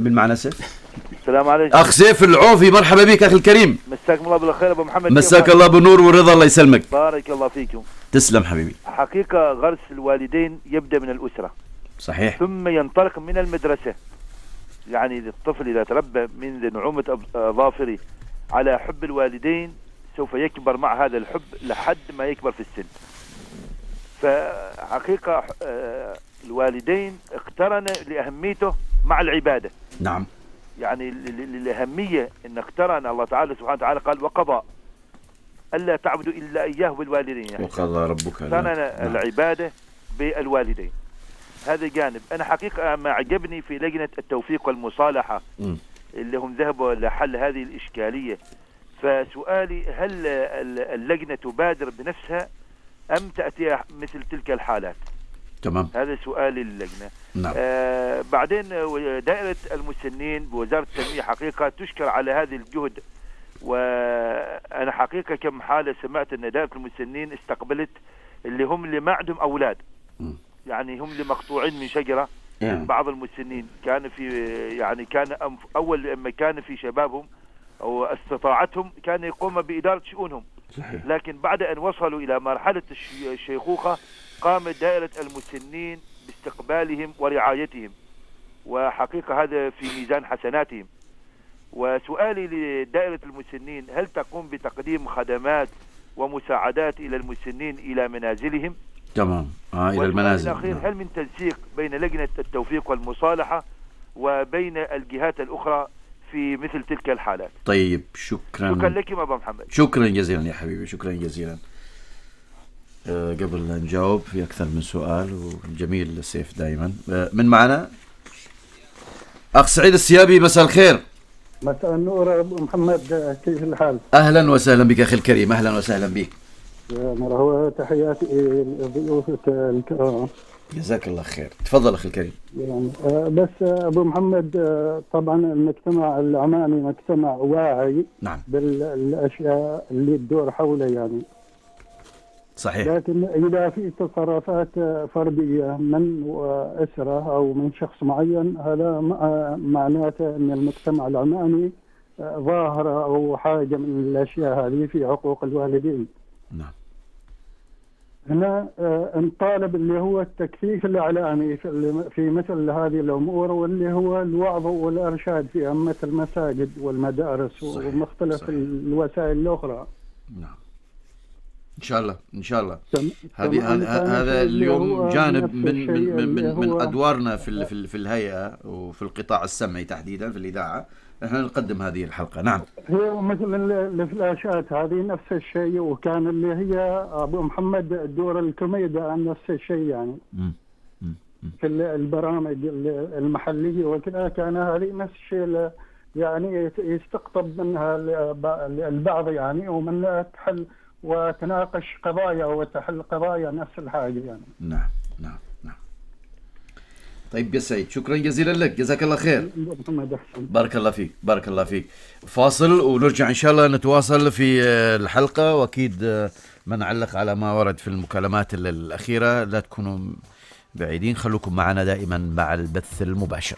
من معنا سيف؟ السلام عليكم. أخ سيف العوفي مرحبا بك أخي الكريم. مساكم الله بالخير أبو محمد. مساك الله بالنور والرضا الله يسلمك. بارك الله فيكم. تسلم حبيبي. حقيقة غرس الوالدين يبدأ من الأسرة. صحيح. ثم ينطلق من المدرسة. يعني الطفل إذا تربى منذ نعومة أب- أظافره على حب الوالدين سوف يكبر مع هذا الحب لحد ما يكبر في السن. فحقيقة آه، الوالدين اقترن لأهميته مع العبادة. نعم. يعني الأهمية أن اقترن الله تعالى سبحانه وتعالى قال وقضى ألا تعبدوا إلا إياه بالوالدين يعني وقضى ربك اقترن نعم. العبادة بالوالدين. هذا جانب. أنا حقيقة ما عجبني في لجنة التوفيق والمصالحة مم. اللي هم ذهبوا لحل هذه الإشكالية. فسؤالي هل ال- اللجنة تبادر بنفسها؟ أم تأتي مثل تلك الحالات؟ تمام. هذا سؤال اللجنة. نعم. آه بعدين دائرة المسنين بوزارة التنمية حقيقة تشكر على هذه الجهد وأنا حقيقة كم حالة سمعت أن دائرة المسنين استقبلت اللي هم اللي ما عندهم أولاد. يعني هم اللي مقطوعين من شجرة. نعم. بعض المسنين كان في يعني كان أول لما كان في شبابهم أو استطاعتهم كان يقوم بإدارة شؤونهم. صحيح. لكن بعد أن وصلوا إلى مرحلة الش- الشيخوخة قامت دائرة المسنين باستقبالهم ورعايتهم. وحقيقة هذا في ميزان حسناتهم. وسؤالي لدائرة المسنين هل تقوم بتقديم خدمات ومساعدات إلى المسنين إلى منازلهم؟ تمام. آه إلى والسؤال المنازل. الأخير نعم. هل من تنسيق بين لجنة التوفيق والمصالحة وبين الجهات الأخرى في مثل تلك الحالات. طيب شكرا. شكرا لكم أبا محمد. شكرا جزيلا يا حبيبي شكرا جزيلا. آه، قبل لا نجاوب في أكثر من سؤال وجميل سيف دائما آه، من معنا؟ أخ سعيد السيابي مساء الخير. مساء النور يا أبو محمد كيف الحال؟ أهلا وسهلا بك أخي الكريم أهلا وسهلا بك. يا مرحبا تحياتي لضيوفك الكرام. جزاك الله خير. تفضل أخي الكريم. يعني آه، بس آه، أبو محمد آه، طبعا المجتمع العماني مجتمع واعي نعم. بالأشياء اللي تدور حوله يعني. صحيح. لكن إذا في تصرفات فردية من أسرة أو من شخص معين هذا مع- معناته إن المجتمع العماني ظاهره أو حاجة من الأشياء هذه في حقوق الوالدين. نعم. هنا آه، نطالب اللي هو التكثيف الاعلامي في مثل هذه الأمور واللي هو الوعظ والإرشاد في عامه المساجد والمدارس ومختلف الوسائل الأخرى. نعم. إن شاء الله إن شاء الله هذه. هذا اليوم جانب من من من, من, من أدوارنا في في الهيئة وفي القطاع السمعي تحديدا في الإذاعة إحنا نقدم هذه الحلقة. نعم. هي مثل ال- الفلاشات هذه نفس الشيء وكان اللي هي أبو محمد دور الكوميديا نفس الشيء يعني. في ال- البرامج ال- المحلية وكذا كان هذه نفس الشيء يعني يستقطب منها الب- البعض يعني ومنها تحل وتناقش قضايا وتحل قضايا نفس الحاجة يعني. نعم نعم. طيب يا سعيد شكرا جزيلا لك جزاك الله خير. بارك الله فيك بارك الله فيك. فاصل ونرجع إن شاء الله نتواصل في آه، الحلقة وأكيد آه، ما نعلق على ما ورد في المكالمات ال- الأخيرة. لا تكونوا بعيدين خلوكم معنا دائما مع البث المباشر.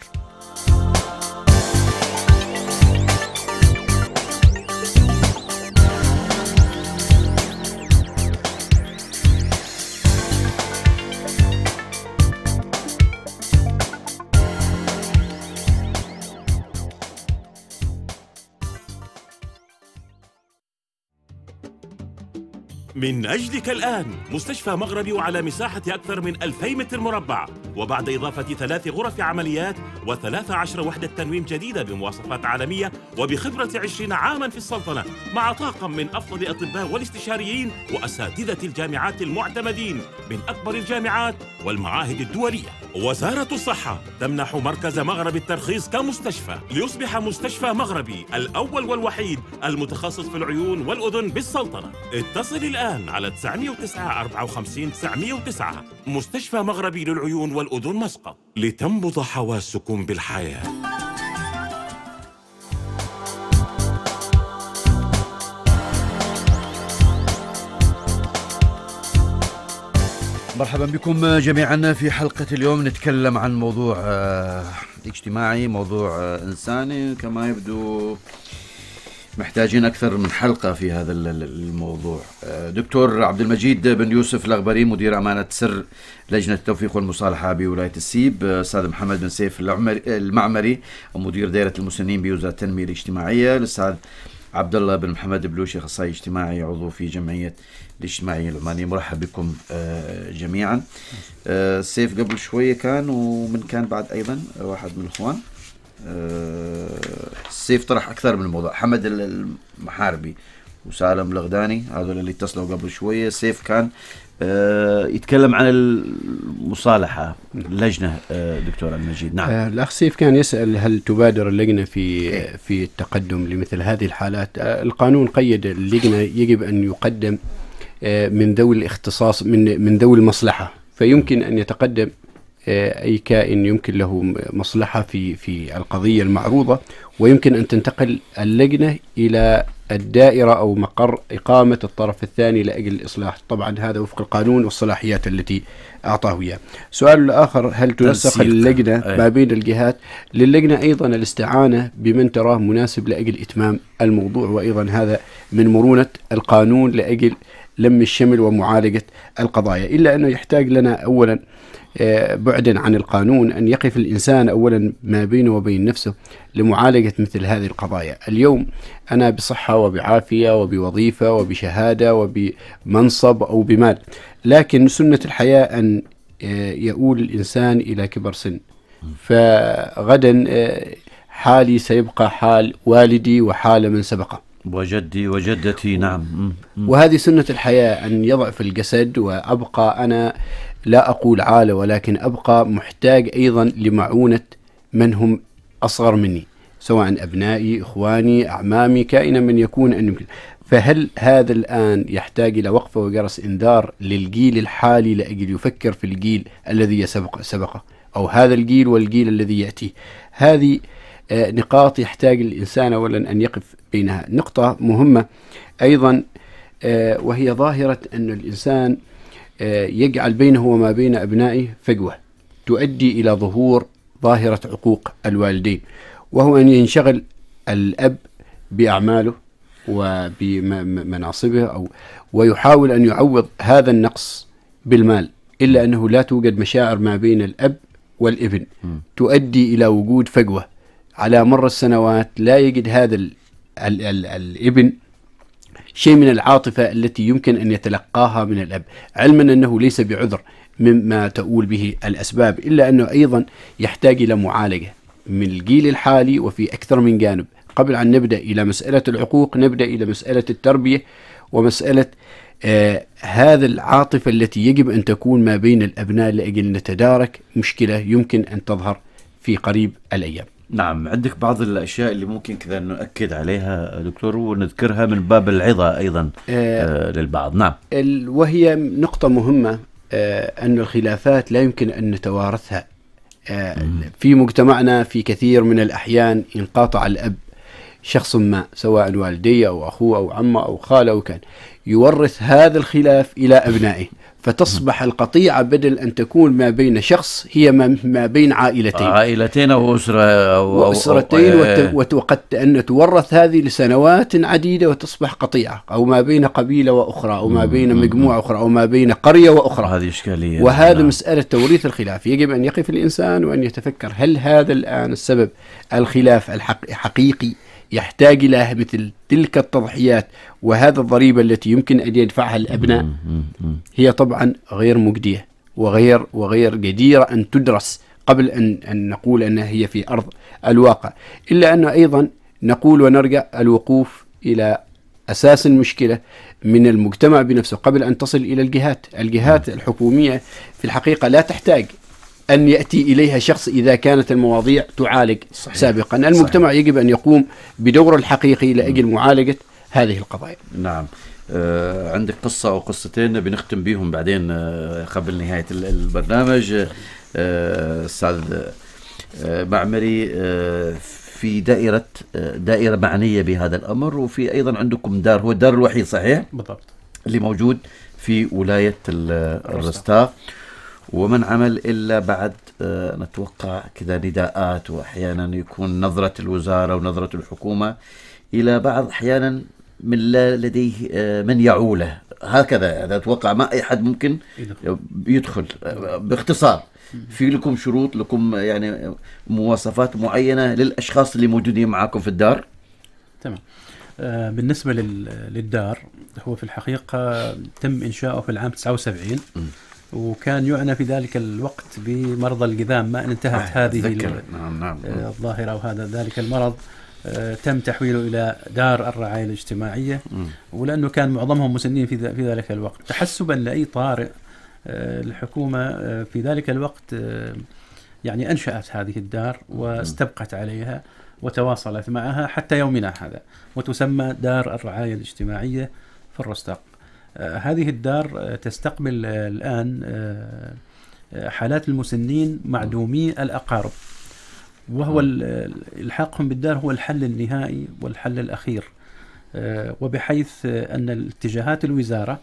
من أجلك الآن. مستشفى مغربي وعلى مساحة أكثر من 2000 متر مربع. وبعد إضافة ثلاث غرف عمليات وثلاث عشر وحدة تنويم جديدة بمواصفات عالمية وبخبرة عشرين عاما في السلطنة مع طاقم من أفضل الأطباء والاستشاريين وأساتذة الجامعات المعتمدين من أكبر الجامعات والمعاهد الدولية. وزارة الصحة تمنح مركز مغرب الترخيص كمستشفى ليصبح مستشفى مغربي الأول والوحيد المتخصص في العيون والأذن بالسلطنة. اتصل الآن على 909 54 909 مستشفى مغربي للعيون والأذن مسقط. لتنبض حواسكم بالحياة. مرحبا بكم جميعا في حلقة اليوم. نتكلم عن موضوع آه، اجتماعي موضوع آه، إنساني كما يبدو. محتاجين أكثر من حلقة في هذا ال- ال- الموضوع. آه، دكتور عبد المجيد بن يوسف الأغبري مدير أمانة سر لجنة التوفيق والمصالحة بولاية السيب. آه، أستاذ محمد بن سيف المعمري ومدير دائرة المسنين بوزارة التنمية الاجتماعية. الأستاذ عبد الله بن محمد بلوشي اخصائي اجتماعي عضو في جمعية الاجتماعيه العمانيه مرحب بكم آه، جميعا. آه، سيف قبل شوية كان ومن كان بعد أيضا واحد من الإخوان. آه، سيف طرح أكثر من موضوع حمد ال- المحاربي وسالم الغداني هذول اللي اتصلوا قبل شوية. سيف كان آه، يتكلم عن المصالحة اللجنه آه، دكتور المجيد. نعم. آه، الأخ سيف كان يسأل هل تبادر اللجنة في في التقدم لمثل هذه الحالات. آه، القانون قيد اللجنة يجب أن يقدم آه، من ذوي الاختصاص من من ذوي المصلحة فيمكن أن يتقدم آه، أي كائن يمكن له مصلحة في في القضية المعروضة ويمكن أن تنتقل اللجنة إلى الدائرة أو مقر إقامة الطرف الثاني لأجل الإصلاح طبعا هذا وفق القانون والصلاحيات التي أعطاه إياه السؤال الآخر هل تنسق. اللجنة. ما بين الجهات للجنة أيضا الاستعانة بمن تراه مناسب لأجل إتمام الموضوع وأيضا هذا من مرونة القانون لأجل لم الشمل ومعالجة القضايا إلا أنه يحتاج لنا أولا بعدا عن القانون أن يقف الإنسان أولا ما بينه وبين نفسه لمعالجة مثل هذه القضايا. اليوم أنا بصحة وبعافية وبوظيفة وبشهادة وبمنصب أو بمال لكن سنة الحياة أن آه، يؤول الإنسان إلى كبر سن. فغدا آه، حالي سيبقى حال والدي وحال من سبقه وجدي وجدتي نعم. وهذه سنة الحياة أن يضعف الجسد وأبقى أنا لا أقول عالة ولكن أبقى محتاج أيضا لمعونة من هم أصغر مني سواء أبنائي إخواني أعمامي كائنا من يكون أن يمكن. فهل هذا الآن يحتاج إلى وقفة وجرس إنذار للجيل الحالي لأجل يفكر في الجيل الذي سبق سبقه أو هذا الجيل والجيل الذي يأتي هذه آه، نقاط يحتاج الإنسان أولا أن يقف بينها. نقطة مهمة أيضا آه، وهي ظاهرة أن الإنسان يجعل بينه وما بين أبنائه فجوة تؤدي إلى ظهور ظاهرة عقوق الوالدين وهو أن ينشغل الأب بأعماله وبمناصبه أو ويحاول أن يعوض هذا النقص بالمال إلا أنه لا توجد مشاعر ما بين الأب والابن تؤدي إلى وجود فجوة. على مر السنوات لا يجد هذا ال ال ال الابن شيء من العاطفة التي يمكن أن يتلقاها من الأب علما أنه ليس بعذر مما تؤول به الأسباب إلا أنه أيضا يحتاج إلى معالجة من الجيل الحالي وفي أكثر من جانب. قبل أن نبدأ إلى مسألة العقوق نبدأ إلى مسألة التربية ومسألة آه هذا العاطفة التي يجب أن تكون ما بين الأبناء لأجل نتدارك مشكلة يمكن أن تظهر في قريب الأيام. نعم عندك بعض الأشياء اللي ممكن كذا نؤكد عليها دكتور ونذكرها من باب العظة أيضا آه آه للبعض. نعم. وهي نقطة مهمة آه أن الخلافات لا يمكن أن نتوارثها. آه في مجتمعنا في كثير من الأحيان انقاطع الأب شخص ما سواء والديه أو أخوه أو عمه أو خاله أو كان يورث هذا الخلاف إلى أبنائه. فتصبح القطيعة بدل أن تكون ما بين شخص هي ما, بين عائلتين. عائلتين أو أسرة أو أو- وأسرتين أو- وت- وت- وقد أن تورث هذه لسنوات عديدة وتصبح قطيعة أو ما بين قبيلة وأخرى أو ما بين مجموعة أخرى أو ما بين قرية وأخرى. هذه إشكالية. وهذا نعم. مسألة توريث الخلاف. يجب أن يقف الإنسان وأن يتفكر هل هذا الآن السبب الخلاف الحق حقيقي؟ يحتاج إلى مثل تلك التضحيات وهذا الضريبة التي يمكن أن يدفعها الأبناء هي طبعا غير مجدية وغير وغير جديرة أن تدرس قبل أن أن نقول أنها هي في أرض الواقع. إلا أنه أيضا نقول ونرجع الوقوف إلى أساس المشكلة من المجتمع بنفسه قبل أن تصل إلى الجهات. الجهات الحكومية في الحقيقة لا تحتاج أن يأتي إليها شخص إذا كانت المواضيع تعالج صحيح. سابقا. المجتمع صحيح. يجب أن يقوم بدوره الحقيقي لأجل معالجة هذه القضايا. نعم. آه عندك قصة أو قصتين بنختم بيهم بعدين آه قبل نهاية ال- البرنامج. آه، أستاذ آه معمري آه في دائرة آه دائرة معنية بهذا الأمر وفي أيضا عندكم دار هو الدار الوحيد صحيح؟ بالضبط. اللي موجود في ولاية ال- الرستاق. ومن عمل إلا بعد آه، نتوقع كذا نداءات وأحيانا يكون نظرة الوزارة ونظرة الحكومة إلى بعض أحيانا من لا لديه آه، من يعوله. هكذا هذا أتوقع ما أي حد ممكن يدخل. آه، باختصار. في لكم شروط لكم يعني مواصفات معينة للأشخاص اللي موجودين معاكم في الدار؟ تمام. آه، بالنسبة لل- للدار هو في الحقيقة تم إنشاؤه في العام 79 وكان يعنى في ذلك الوقت بمرضى الجذام ما أن انتهت آه، هذه نعم نعم. آه، الظاهرة وهذا ذلك المرض آه، تم تحويله إلى دار الرعاية الاجتماعية. مم. ولأنه كان معظمهم مسنين في في ذلك الوقت. تحسبا لأي طارئ آه، الحكومة آه، في ذلك الوقت يعني أنشأت هذه الدار واستبقت عليها وتواصلت معها حتى يومنا هذا وتسمى دار الرعاية الاجتماعية في الرستاق هذه الدار آه، تستقبل آه، الآن آه، آه، حالات المسنين معدومي الأقارب. وهو الحاقهم بالدار هو الحل النهائي والحل الأخير. آه، وبحيث آه، أن الاتجاهات الوزارة آه،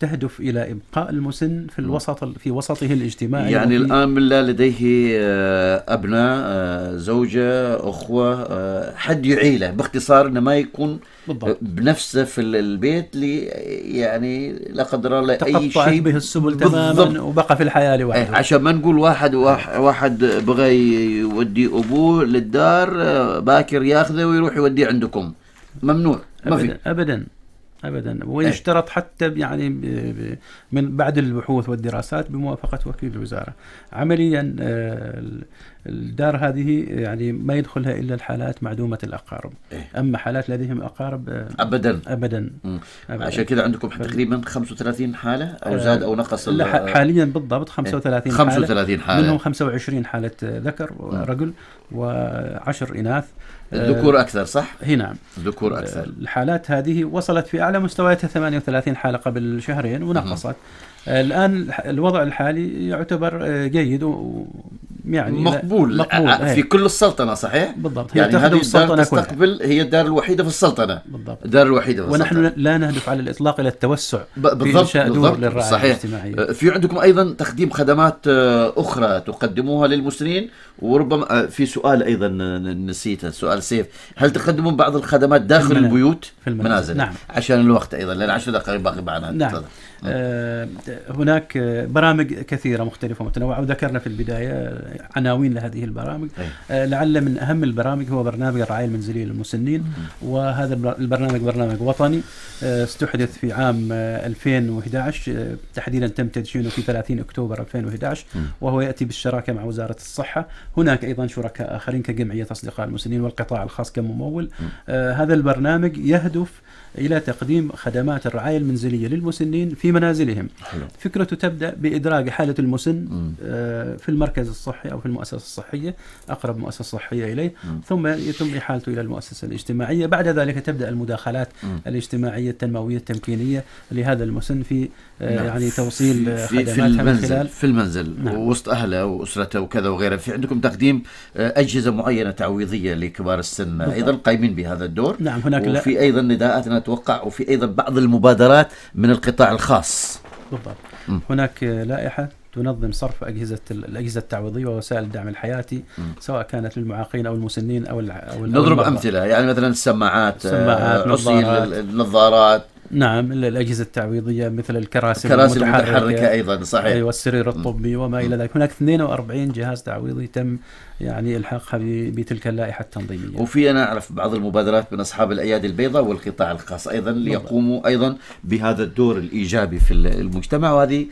تهدف إلى إبقاء المسن في الوسط في وسطه الاجتماعي يعني الآن من لا لديه آه، أبناء آه، زوجة أخوة آه، حد يعيله باختصار إنه ما يكون بالضبط. بنفسه في البيت لي يعني لا قدر الله تقطعت شيء. به السبل. تماما وبقى في الحياة إيه، لوحده عشان ما نقول واحد واحد, بغى يودي أبوه للدار باكر ياخذه ويروح يوديه عندكم. ممنوع ما في. ابدا. ابدا ابدا ويشترط حتى يعني من بعد البحوث والدراسات بموافقة وكيل الوزارة. عمليا آه، ال- الدار هذه يعني ما يدخلها إلا الحالات معدومة الأقارب. أما حالات لديهم أقارب آه، ابدا مم. أبداً. عشان كذا عندكم تقريبا 35 حالة أو آه، زاد أو نقص لا حاليا بالضبط 35 حالة 35 حالة. منهم 25 حالة ذكر ورجل و10 إناث الذكور أكثر صح؟ هي نعم. الذكور أكثر. الحالات هذه وصلت في أعلى مستوياتها 38 حالة قبل شهرين ونقصت. الح- الوضع الحالي يعتبر آه، جيد و يعني مقبول, مقبول ع- إيه. في كل السلطنة صحيح؟ بالضبط هي يعني هذه الدار السلطنة كلها تستقبل هي الدار الوحيدة في السلطنة بالضبط الدار الوحيدة في ونحن السلطنة لا نهدف على الإطلاق إلى التوسع ب- في بالضبط إنشاء دور بالضبط للرعاية صحيح الاجتماعية آه، في عندكم أيضا تقديم خدمات آه، أخرى تقدموها للمسنين وربما آه، في سؤال أيضا آه، نسيته سؤال سيف هل تقدمون بعض الخدمات داخل المنازل. البيوت؟ في المنازل. نعم. عشان الوقت أيضا لأن 10 دقائق باقي معنا نعم. آه، هناك برامج كثيرة مختلفة ومتنوعة وذكرنا في البداية عناوين لهذه البرامج. آه، لعل من أهم البرامج هو برنامج الرعاية المنزلية للمسنين. وهذا البر- البرنامج برنامج وطني آه، استحدث في عام آه، 2011 آه، تحديدا تم تدشينه في 30 أكتوبر 2011 مم. وهو يأتي بالشراكة مع وزارة الصحة. هناك أيضا شركاء آخرين كجمعية أصدقاء المسنين والقطاع الخاص كممول. هذا البرنامج يهدف إلى تقديم خدمات الرعاية المنزلية للمسنين في منازلهم حلو. فكرته تبدأ بإدراج حالة المسن آه، في المركز الصحي أو في المؤسسة الصحية أقرب مؤسسة صحية إليه مم. ثم يتم إحالته إلى المؤسسة الاجتماعية بعد ذلك تبدأ المداخلات مم. الاجتماعية التنموية التمكينية لهذا المسن في نعم. يعني توصيل آه، في, في خدماتها من المنزل خلال في المنزل نعم. وسط أهله وأسرته وكذا وغيره في عندكم تقديم آه، أجهزة معينة تعويضية لكبار السن بالضبط. أيضا قايمين بهذا الدور نعم، هناك لا- وفي أيضا نداءات أنا أتوقع وفي أيضا بعض المبادرات من القطاع الخاص بالضبط مم. هناك لائحة تنظم صرف أجهزة الأجهزة التعويضية ووسائل الدعم الحياتي مم. سواء كانت للمعاقين أو المسنين الع- أو نضرب. أمثلة يعني مثلا السماعات السماعات، آه، عصي نظارات. ال- النظارات نعم ال- الأجهزة التعويضية مثل الكراسي الكراسي المتحركة أيضاً، صحيح. أيوة السرير الطبي وما إلى ذلك. هناك 42 جهاز تعويضي تم يعني إلحاقها ب- بتلك اللائحة التنظيمية. وفي أنا أعرف بعض المبادرات من أصحاب الأيادي البيضاء والقطاع الخاص أيضا ليقوموا أيضا بهذا الدور الإيجابي في المجتمع وهذه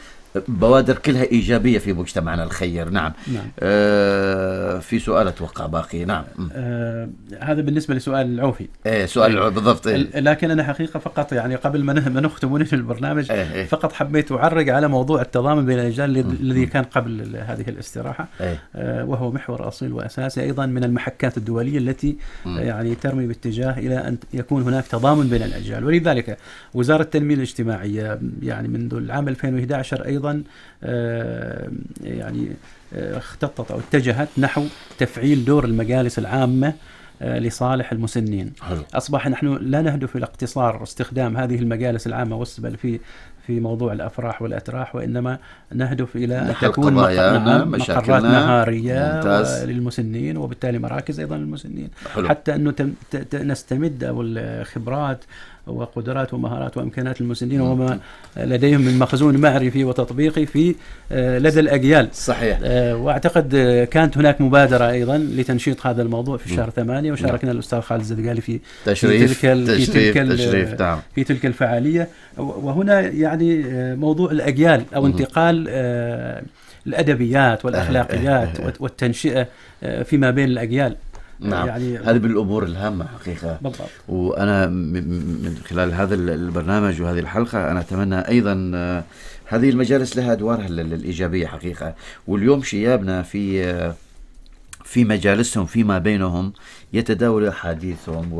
بوادر كلها إيجابية في مجتمعنا الخير نعم نعم. آه في سؤال أتوقع باقي نعم م. آه هذا بالنسبة لسؤال العوفي إيه سؤال العوفي بالضبط إيه. لكن أنا حقيقة فقط يعني قبل ما نختم وننهي البرنامج إيه، إيه. فقط حبيت أعرج على موضوع التضامن بين الأجيال الذي- كان قبل هذه الاستراحة إيه. آه وهو محور أصيل وأساسي أيضا من المحكات الدولية التي. آه يعني ترمي باتجاه إلى أن يكون هناك تضامن بين الأجيال ولذلك وزارة التنمية الاجتماعية يعني منذ العام 2011 أيضا آه يعني آه، اختطت أو اتجهت نحو تفعيل دور المجالس العامة آه، لصالح المسنين حلو. أصبح نحن لا نهدف إلى اقتصار استخدام هذه المجالس العامة والسبل في في موضوع الأفراح والأتراح وإنما نهدف إلى أن تكون نعم،. مقرات نهارية ممتاز. للمسنين وبالتالي مراكز أيضا للمسنين حلو. حتى أنه نستمد أو الخبرات وقدرات ومهارات وامكانات المسنين وما لديهم من مخزون معرفي وتطبيقي في آه، لدى الأجيال صحيح آه، وأعتقد آه، كانت هناك مبادرة أيضا لتنشيط هذا الموضوع في شهر. ثمانية وشاركنا الأستاذ خالد الزدقالي في تشريف- في تلك في تلك تشريف، نعم. في تلك الفعالية وهنا يعني موضوع الأجيال أو. انتقال الأدبيات والأخلاقيات. والت- والتنشئة فيما بين الأجيال نعم. يعني هذه من الأمور الهامة حقيقة. بالضبط. وأنا من خلال هذا ال- البرنامج وهذه الحلقة أنا أتمنى أيضا آه، هذه المجالس لها أدوارها ال- ال- الايجابيه حقيقة. واليوم شيابنا في آه، في مجالسهم فيما بينهم يتداول أحاديثهم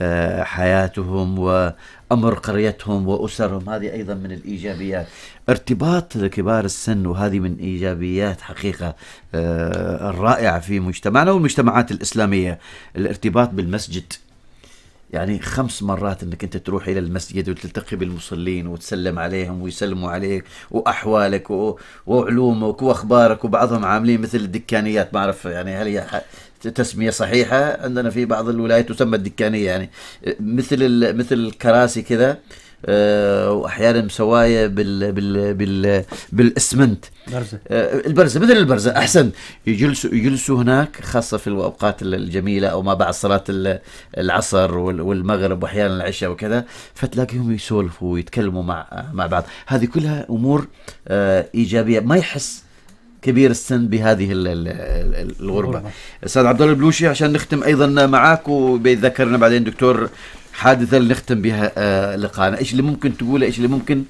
وحياتهم وامر قريتهم واسرهم هذه أيضا من الإيجابيات. ارتباط كبار السن وهذه من إيجابيات حقيقة آه، الرائعة في مجتمعنا والمجتمعات الإسلامية الارتباط بالمسجد. يعني خمس مرات إنك أنت تروح إلى المسجد وتلتقي بالمصلين وتسلم عليهم ويسلموا عليك وأحوالك وعلومك وأخبارك وبعضهم عاملين مثل الدكانيات. ما أعرف يعني هل هي تسمية صحيحة؟ عندنا في بعض الولايات تسمى الدكانية. يعني مثل مثل الكراسي كذا. وأحيانا مسوايه بال بال بال بالاسمنت. برزة. آه، البرزه مثل البرزه أحسن. يجلسوا يجلسوا هناك خاصة في الأوقات الجميلة أو ما بعد صلاة ال- العصر وال- والمغرب وأحيانا العشاء وكذا فتلاقيهم يسولفوا ويتكلموا مع مع بعض. هذه كلها أمور آه، إيجابية. ما يحس كبير السن بهذه ال- ال- ال- الغربة. أستاذ عبد الله البلوشي عشان نختم أيضا معاك وبيذكرنا بعدين دكتور حادثة اللي نختم بها آه، لقاءنا. إيش اللي ممكن تقوله؟ إيش اللي ممكن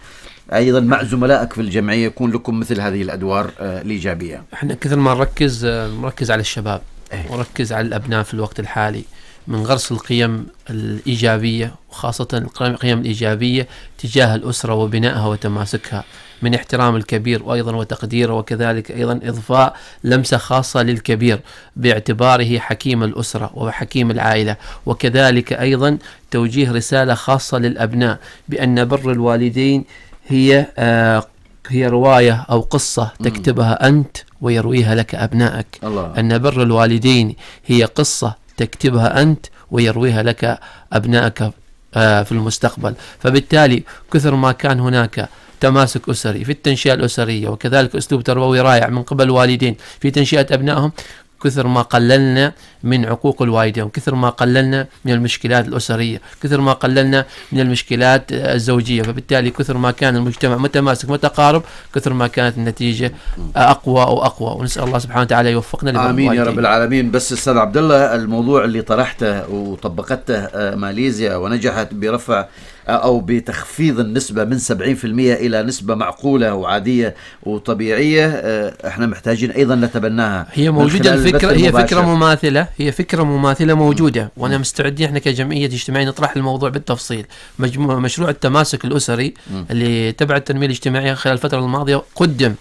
أيضا مع زملائك في الجمعية يكون لكم مثل هذه الأدوار آه، الإيجابية؟ إحنا كثر ما نركز آه، نركز على الشباب. إيه. ونركز على الأبناء في الوقت الحالي. من غرس القيم الإيجابية وخاصة القيم الإيجابية تجاه الأسرة وبنائها وتماسكها. من احترام الكبير وأيضا وتقديره وكذلك أيضا إضفاء لمسة خاصة للكبير باعتباره حكيم الأسرة وحكيم العائلة. وكذلك أيضا توجيه رسالة خاصة للأبناء بأن بر الوالدين هي آه هي رواية أو قصة تكتبها أنت ويرويها لك أبنائك. الله. أن بر الوالدين هي قصة تكتبها أنت ويرويها لك أبنائك آه، في المستقبل. فبالتالي كثر ما كان هناك تماسك أسري في التنشئة الأسرية وكذلك أسلوب تربوي رائع من قبل الوالدين في تنشئة أبنائهم كثر ما قللنا من عقوق الوالدين كثر ما قللنا من المشكلات الأسرية كثر ما قللنا من المشكلات الزوجية فبالتالي كثر ما كان المجتمع متماسك متقارب كثر ما كانت النتيجة أقوى وأقوى ونسأل الله سبحانه وتعالى يوفقنا آمين يا. رب العالمين بس أستاذ عبد الله الموضوع اللي طرحته وطبقته آه، ماليزيا ونجحت برفع أو بتخفيض النسبة من 70% إلى نسبة معقولة وعادية وطبيعية آه، إحنا محتاجين أيضا نتبناها هي موجودة الفكرة هي. فكرة مماثلة هي فكرة مماثلة موجودة وأنا مستعدين إحنا كجمعية اجتماعية نطرح الموضوع بالتفصيل مجموع مشروع التماسك الأسري اللي تبع التنمية الاجتماعية خلال الفترة الماضية قدم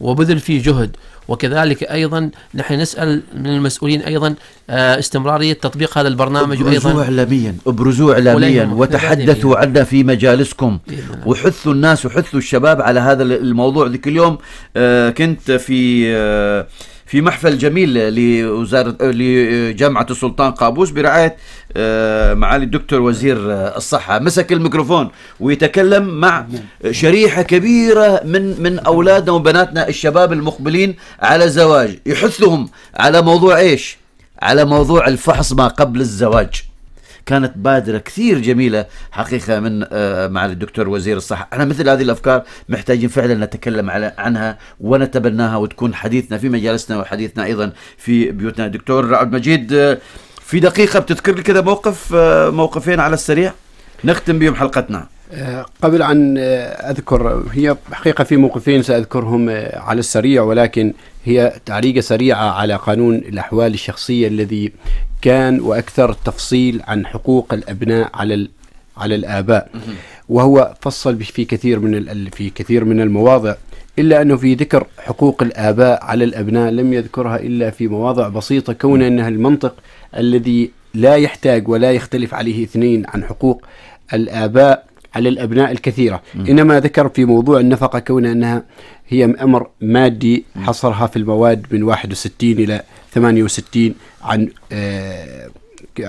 وبذل فيه جهد. وكذلك أيضا نحن نسأل من المسؤولين أيضا آه، استمرارية تطبيق هذا البرنامج ابرزوه وأيضا اعلاميا ابرزوه اعلاميا. وتحدثوا عنه في مجالسكم. وحثوا الناس وحثوا الشباب على هذا الموضوع. ذيك اليوم آه، كنت في آه، في محفل جميل لوزاره آه، لجامعة السلطان قابوس برعاية آه، معالي الدكتور وزير آه، الصحة. مسك الميكروفون ويتكلم مع شريحة كبيرة من من أولادنا وبناتنا الشباب المقبلين على الزواج. يحثهم على موضوع إيش؟ على موضوع الفحص ما قبل الزواج. كانت بادرة كثير جميلة حقيقة من آه، معالي الدكتور وزير الصحة. إحنا مثل هذه الأفكار محتاجين فعلا نتكلم عنها ونتبناها وتكون حديثنا في مجالسنا وحديثنا أيضا في بيوتنا. دكتور عبد المجيد آه، في دقيقة بتذكر لي كذا موقف آه، موقفين على السريع؟ نختم بهم حلقتنا. قبل أن آه، أذكر هي حقيقة في موقفين سأذكرهم آه، على السريع ولكن هي تعليقة سريعة على قانون الأحوال الشخصية الذي كان وأكثر تفصيل عن حقوق الأبناء على على الآباء. وهو فصل في كثير من في كثير من المواضع. إلا أنه في ذكر حقوق الآباء على الأبناء لم يذكرها إلا في مواضع بسيطة كون أنها المنطق الذي لا يحتاج ولا يختلف عليه اثنين عن حقوق الآباء. على الأبناء الكثيرة. إنما ذكر في موضوع النفقة كون أنها هي أمر مادي حصرها في المواد من 61 إلى 68 عن آه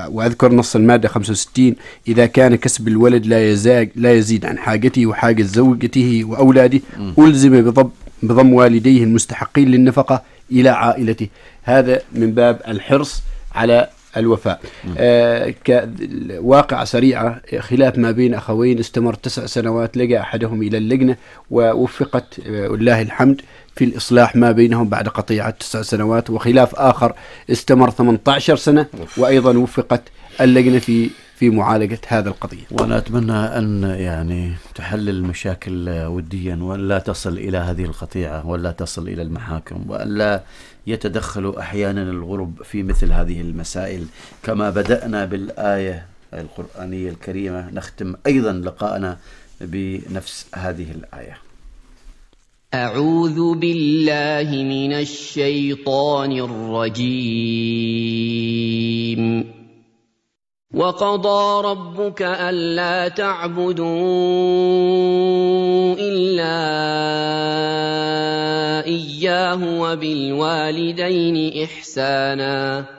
وأذكر نص المادة 65 إذا كان كسب الولد لا يزاج لا يزيد عن حاجته وحاجة زوجته وأولاده ألزم بضم بضم والديه المستحقين للنفقة إلى عائلته. هذا من باب الحرص على الوفاء. آه كواقعة سريعة خلاف ما بين أخوين استمر تسع سنوات لقى أحدهم إلى اللجنة ووفقت آه ولله الحمد. في الإصلاح ما بينهم بعد قطيعة تسع سنوات وخلاف آخر استمر 18 سنة وأيضا وفقت اللجنة في في معالجة هذا القضية. وأنا أتمنى أن يعني تحل المشاكل وديا وأن لا تصل إلى هذه القطيعة ولا تصل إلى المحاكم وأن لا يتدخل أحيانا الغرب في مثل هذه المسائل. كما بدأنا بالآية القرآنية الكريمة نختم أيضا لقاءنا بنفس هذه الآية. أعوذ بالله من الشيطان الرجيم. وقضى ربك ألا تعبدوا إلا إياه وبالوالدين إحسانا.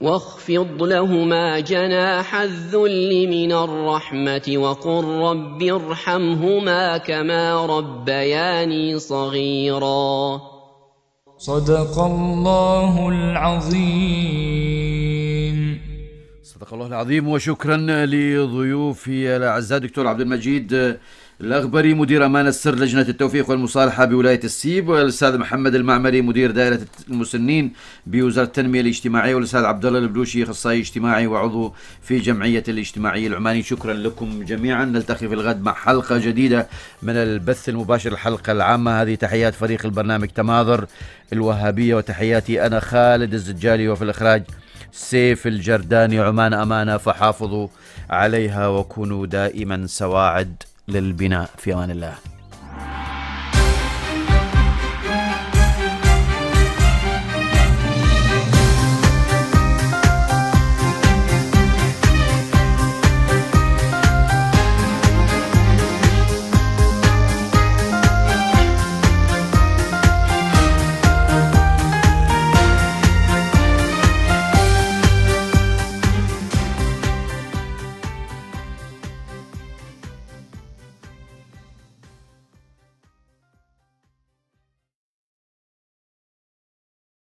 واخفض لهما جناح الذل من الرحمة وقل رب ارحمهما كما ربياني صغيرا. صدق الله العظيم. صدق الله العظيم وشكرا لضيوفي الأعزاء دكتور عبد المجيد الاغبري مدير أمانة سر لجنة التوفيق والمصالحة بولاية السيب والأستاذ محمد المعمري مدير دائرة المسنين بوزارة التنمية الاجتماعية والأستاذ عبد الله البلوشي أخصائي اجتماعي وعضو في جمعية الاجتماعيه العماني. شكرا لكم جميعا. نلتقي في الغد مع حلقة جديدة من البث المباشر الحلقة العامة. هذه تحيات فريق البرنامج تماظر الوهابية وتحياتي أنا خالد الزجالي وفي الإخراج سيف الجرداني. عمان أمانة فحافظوا عليها وكونوا دائما سواعد للبناء في أمان الله.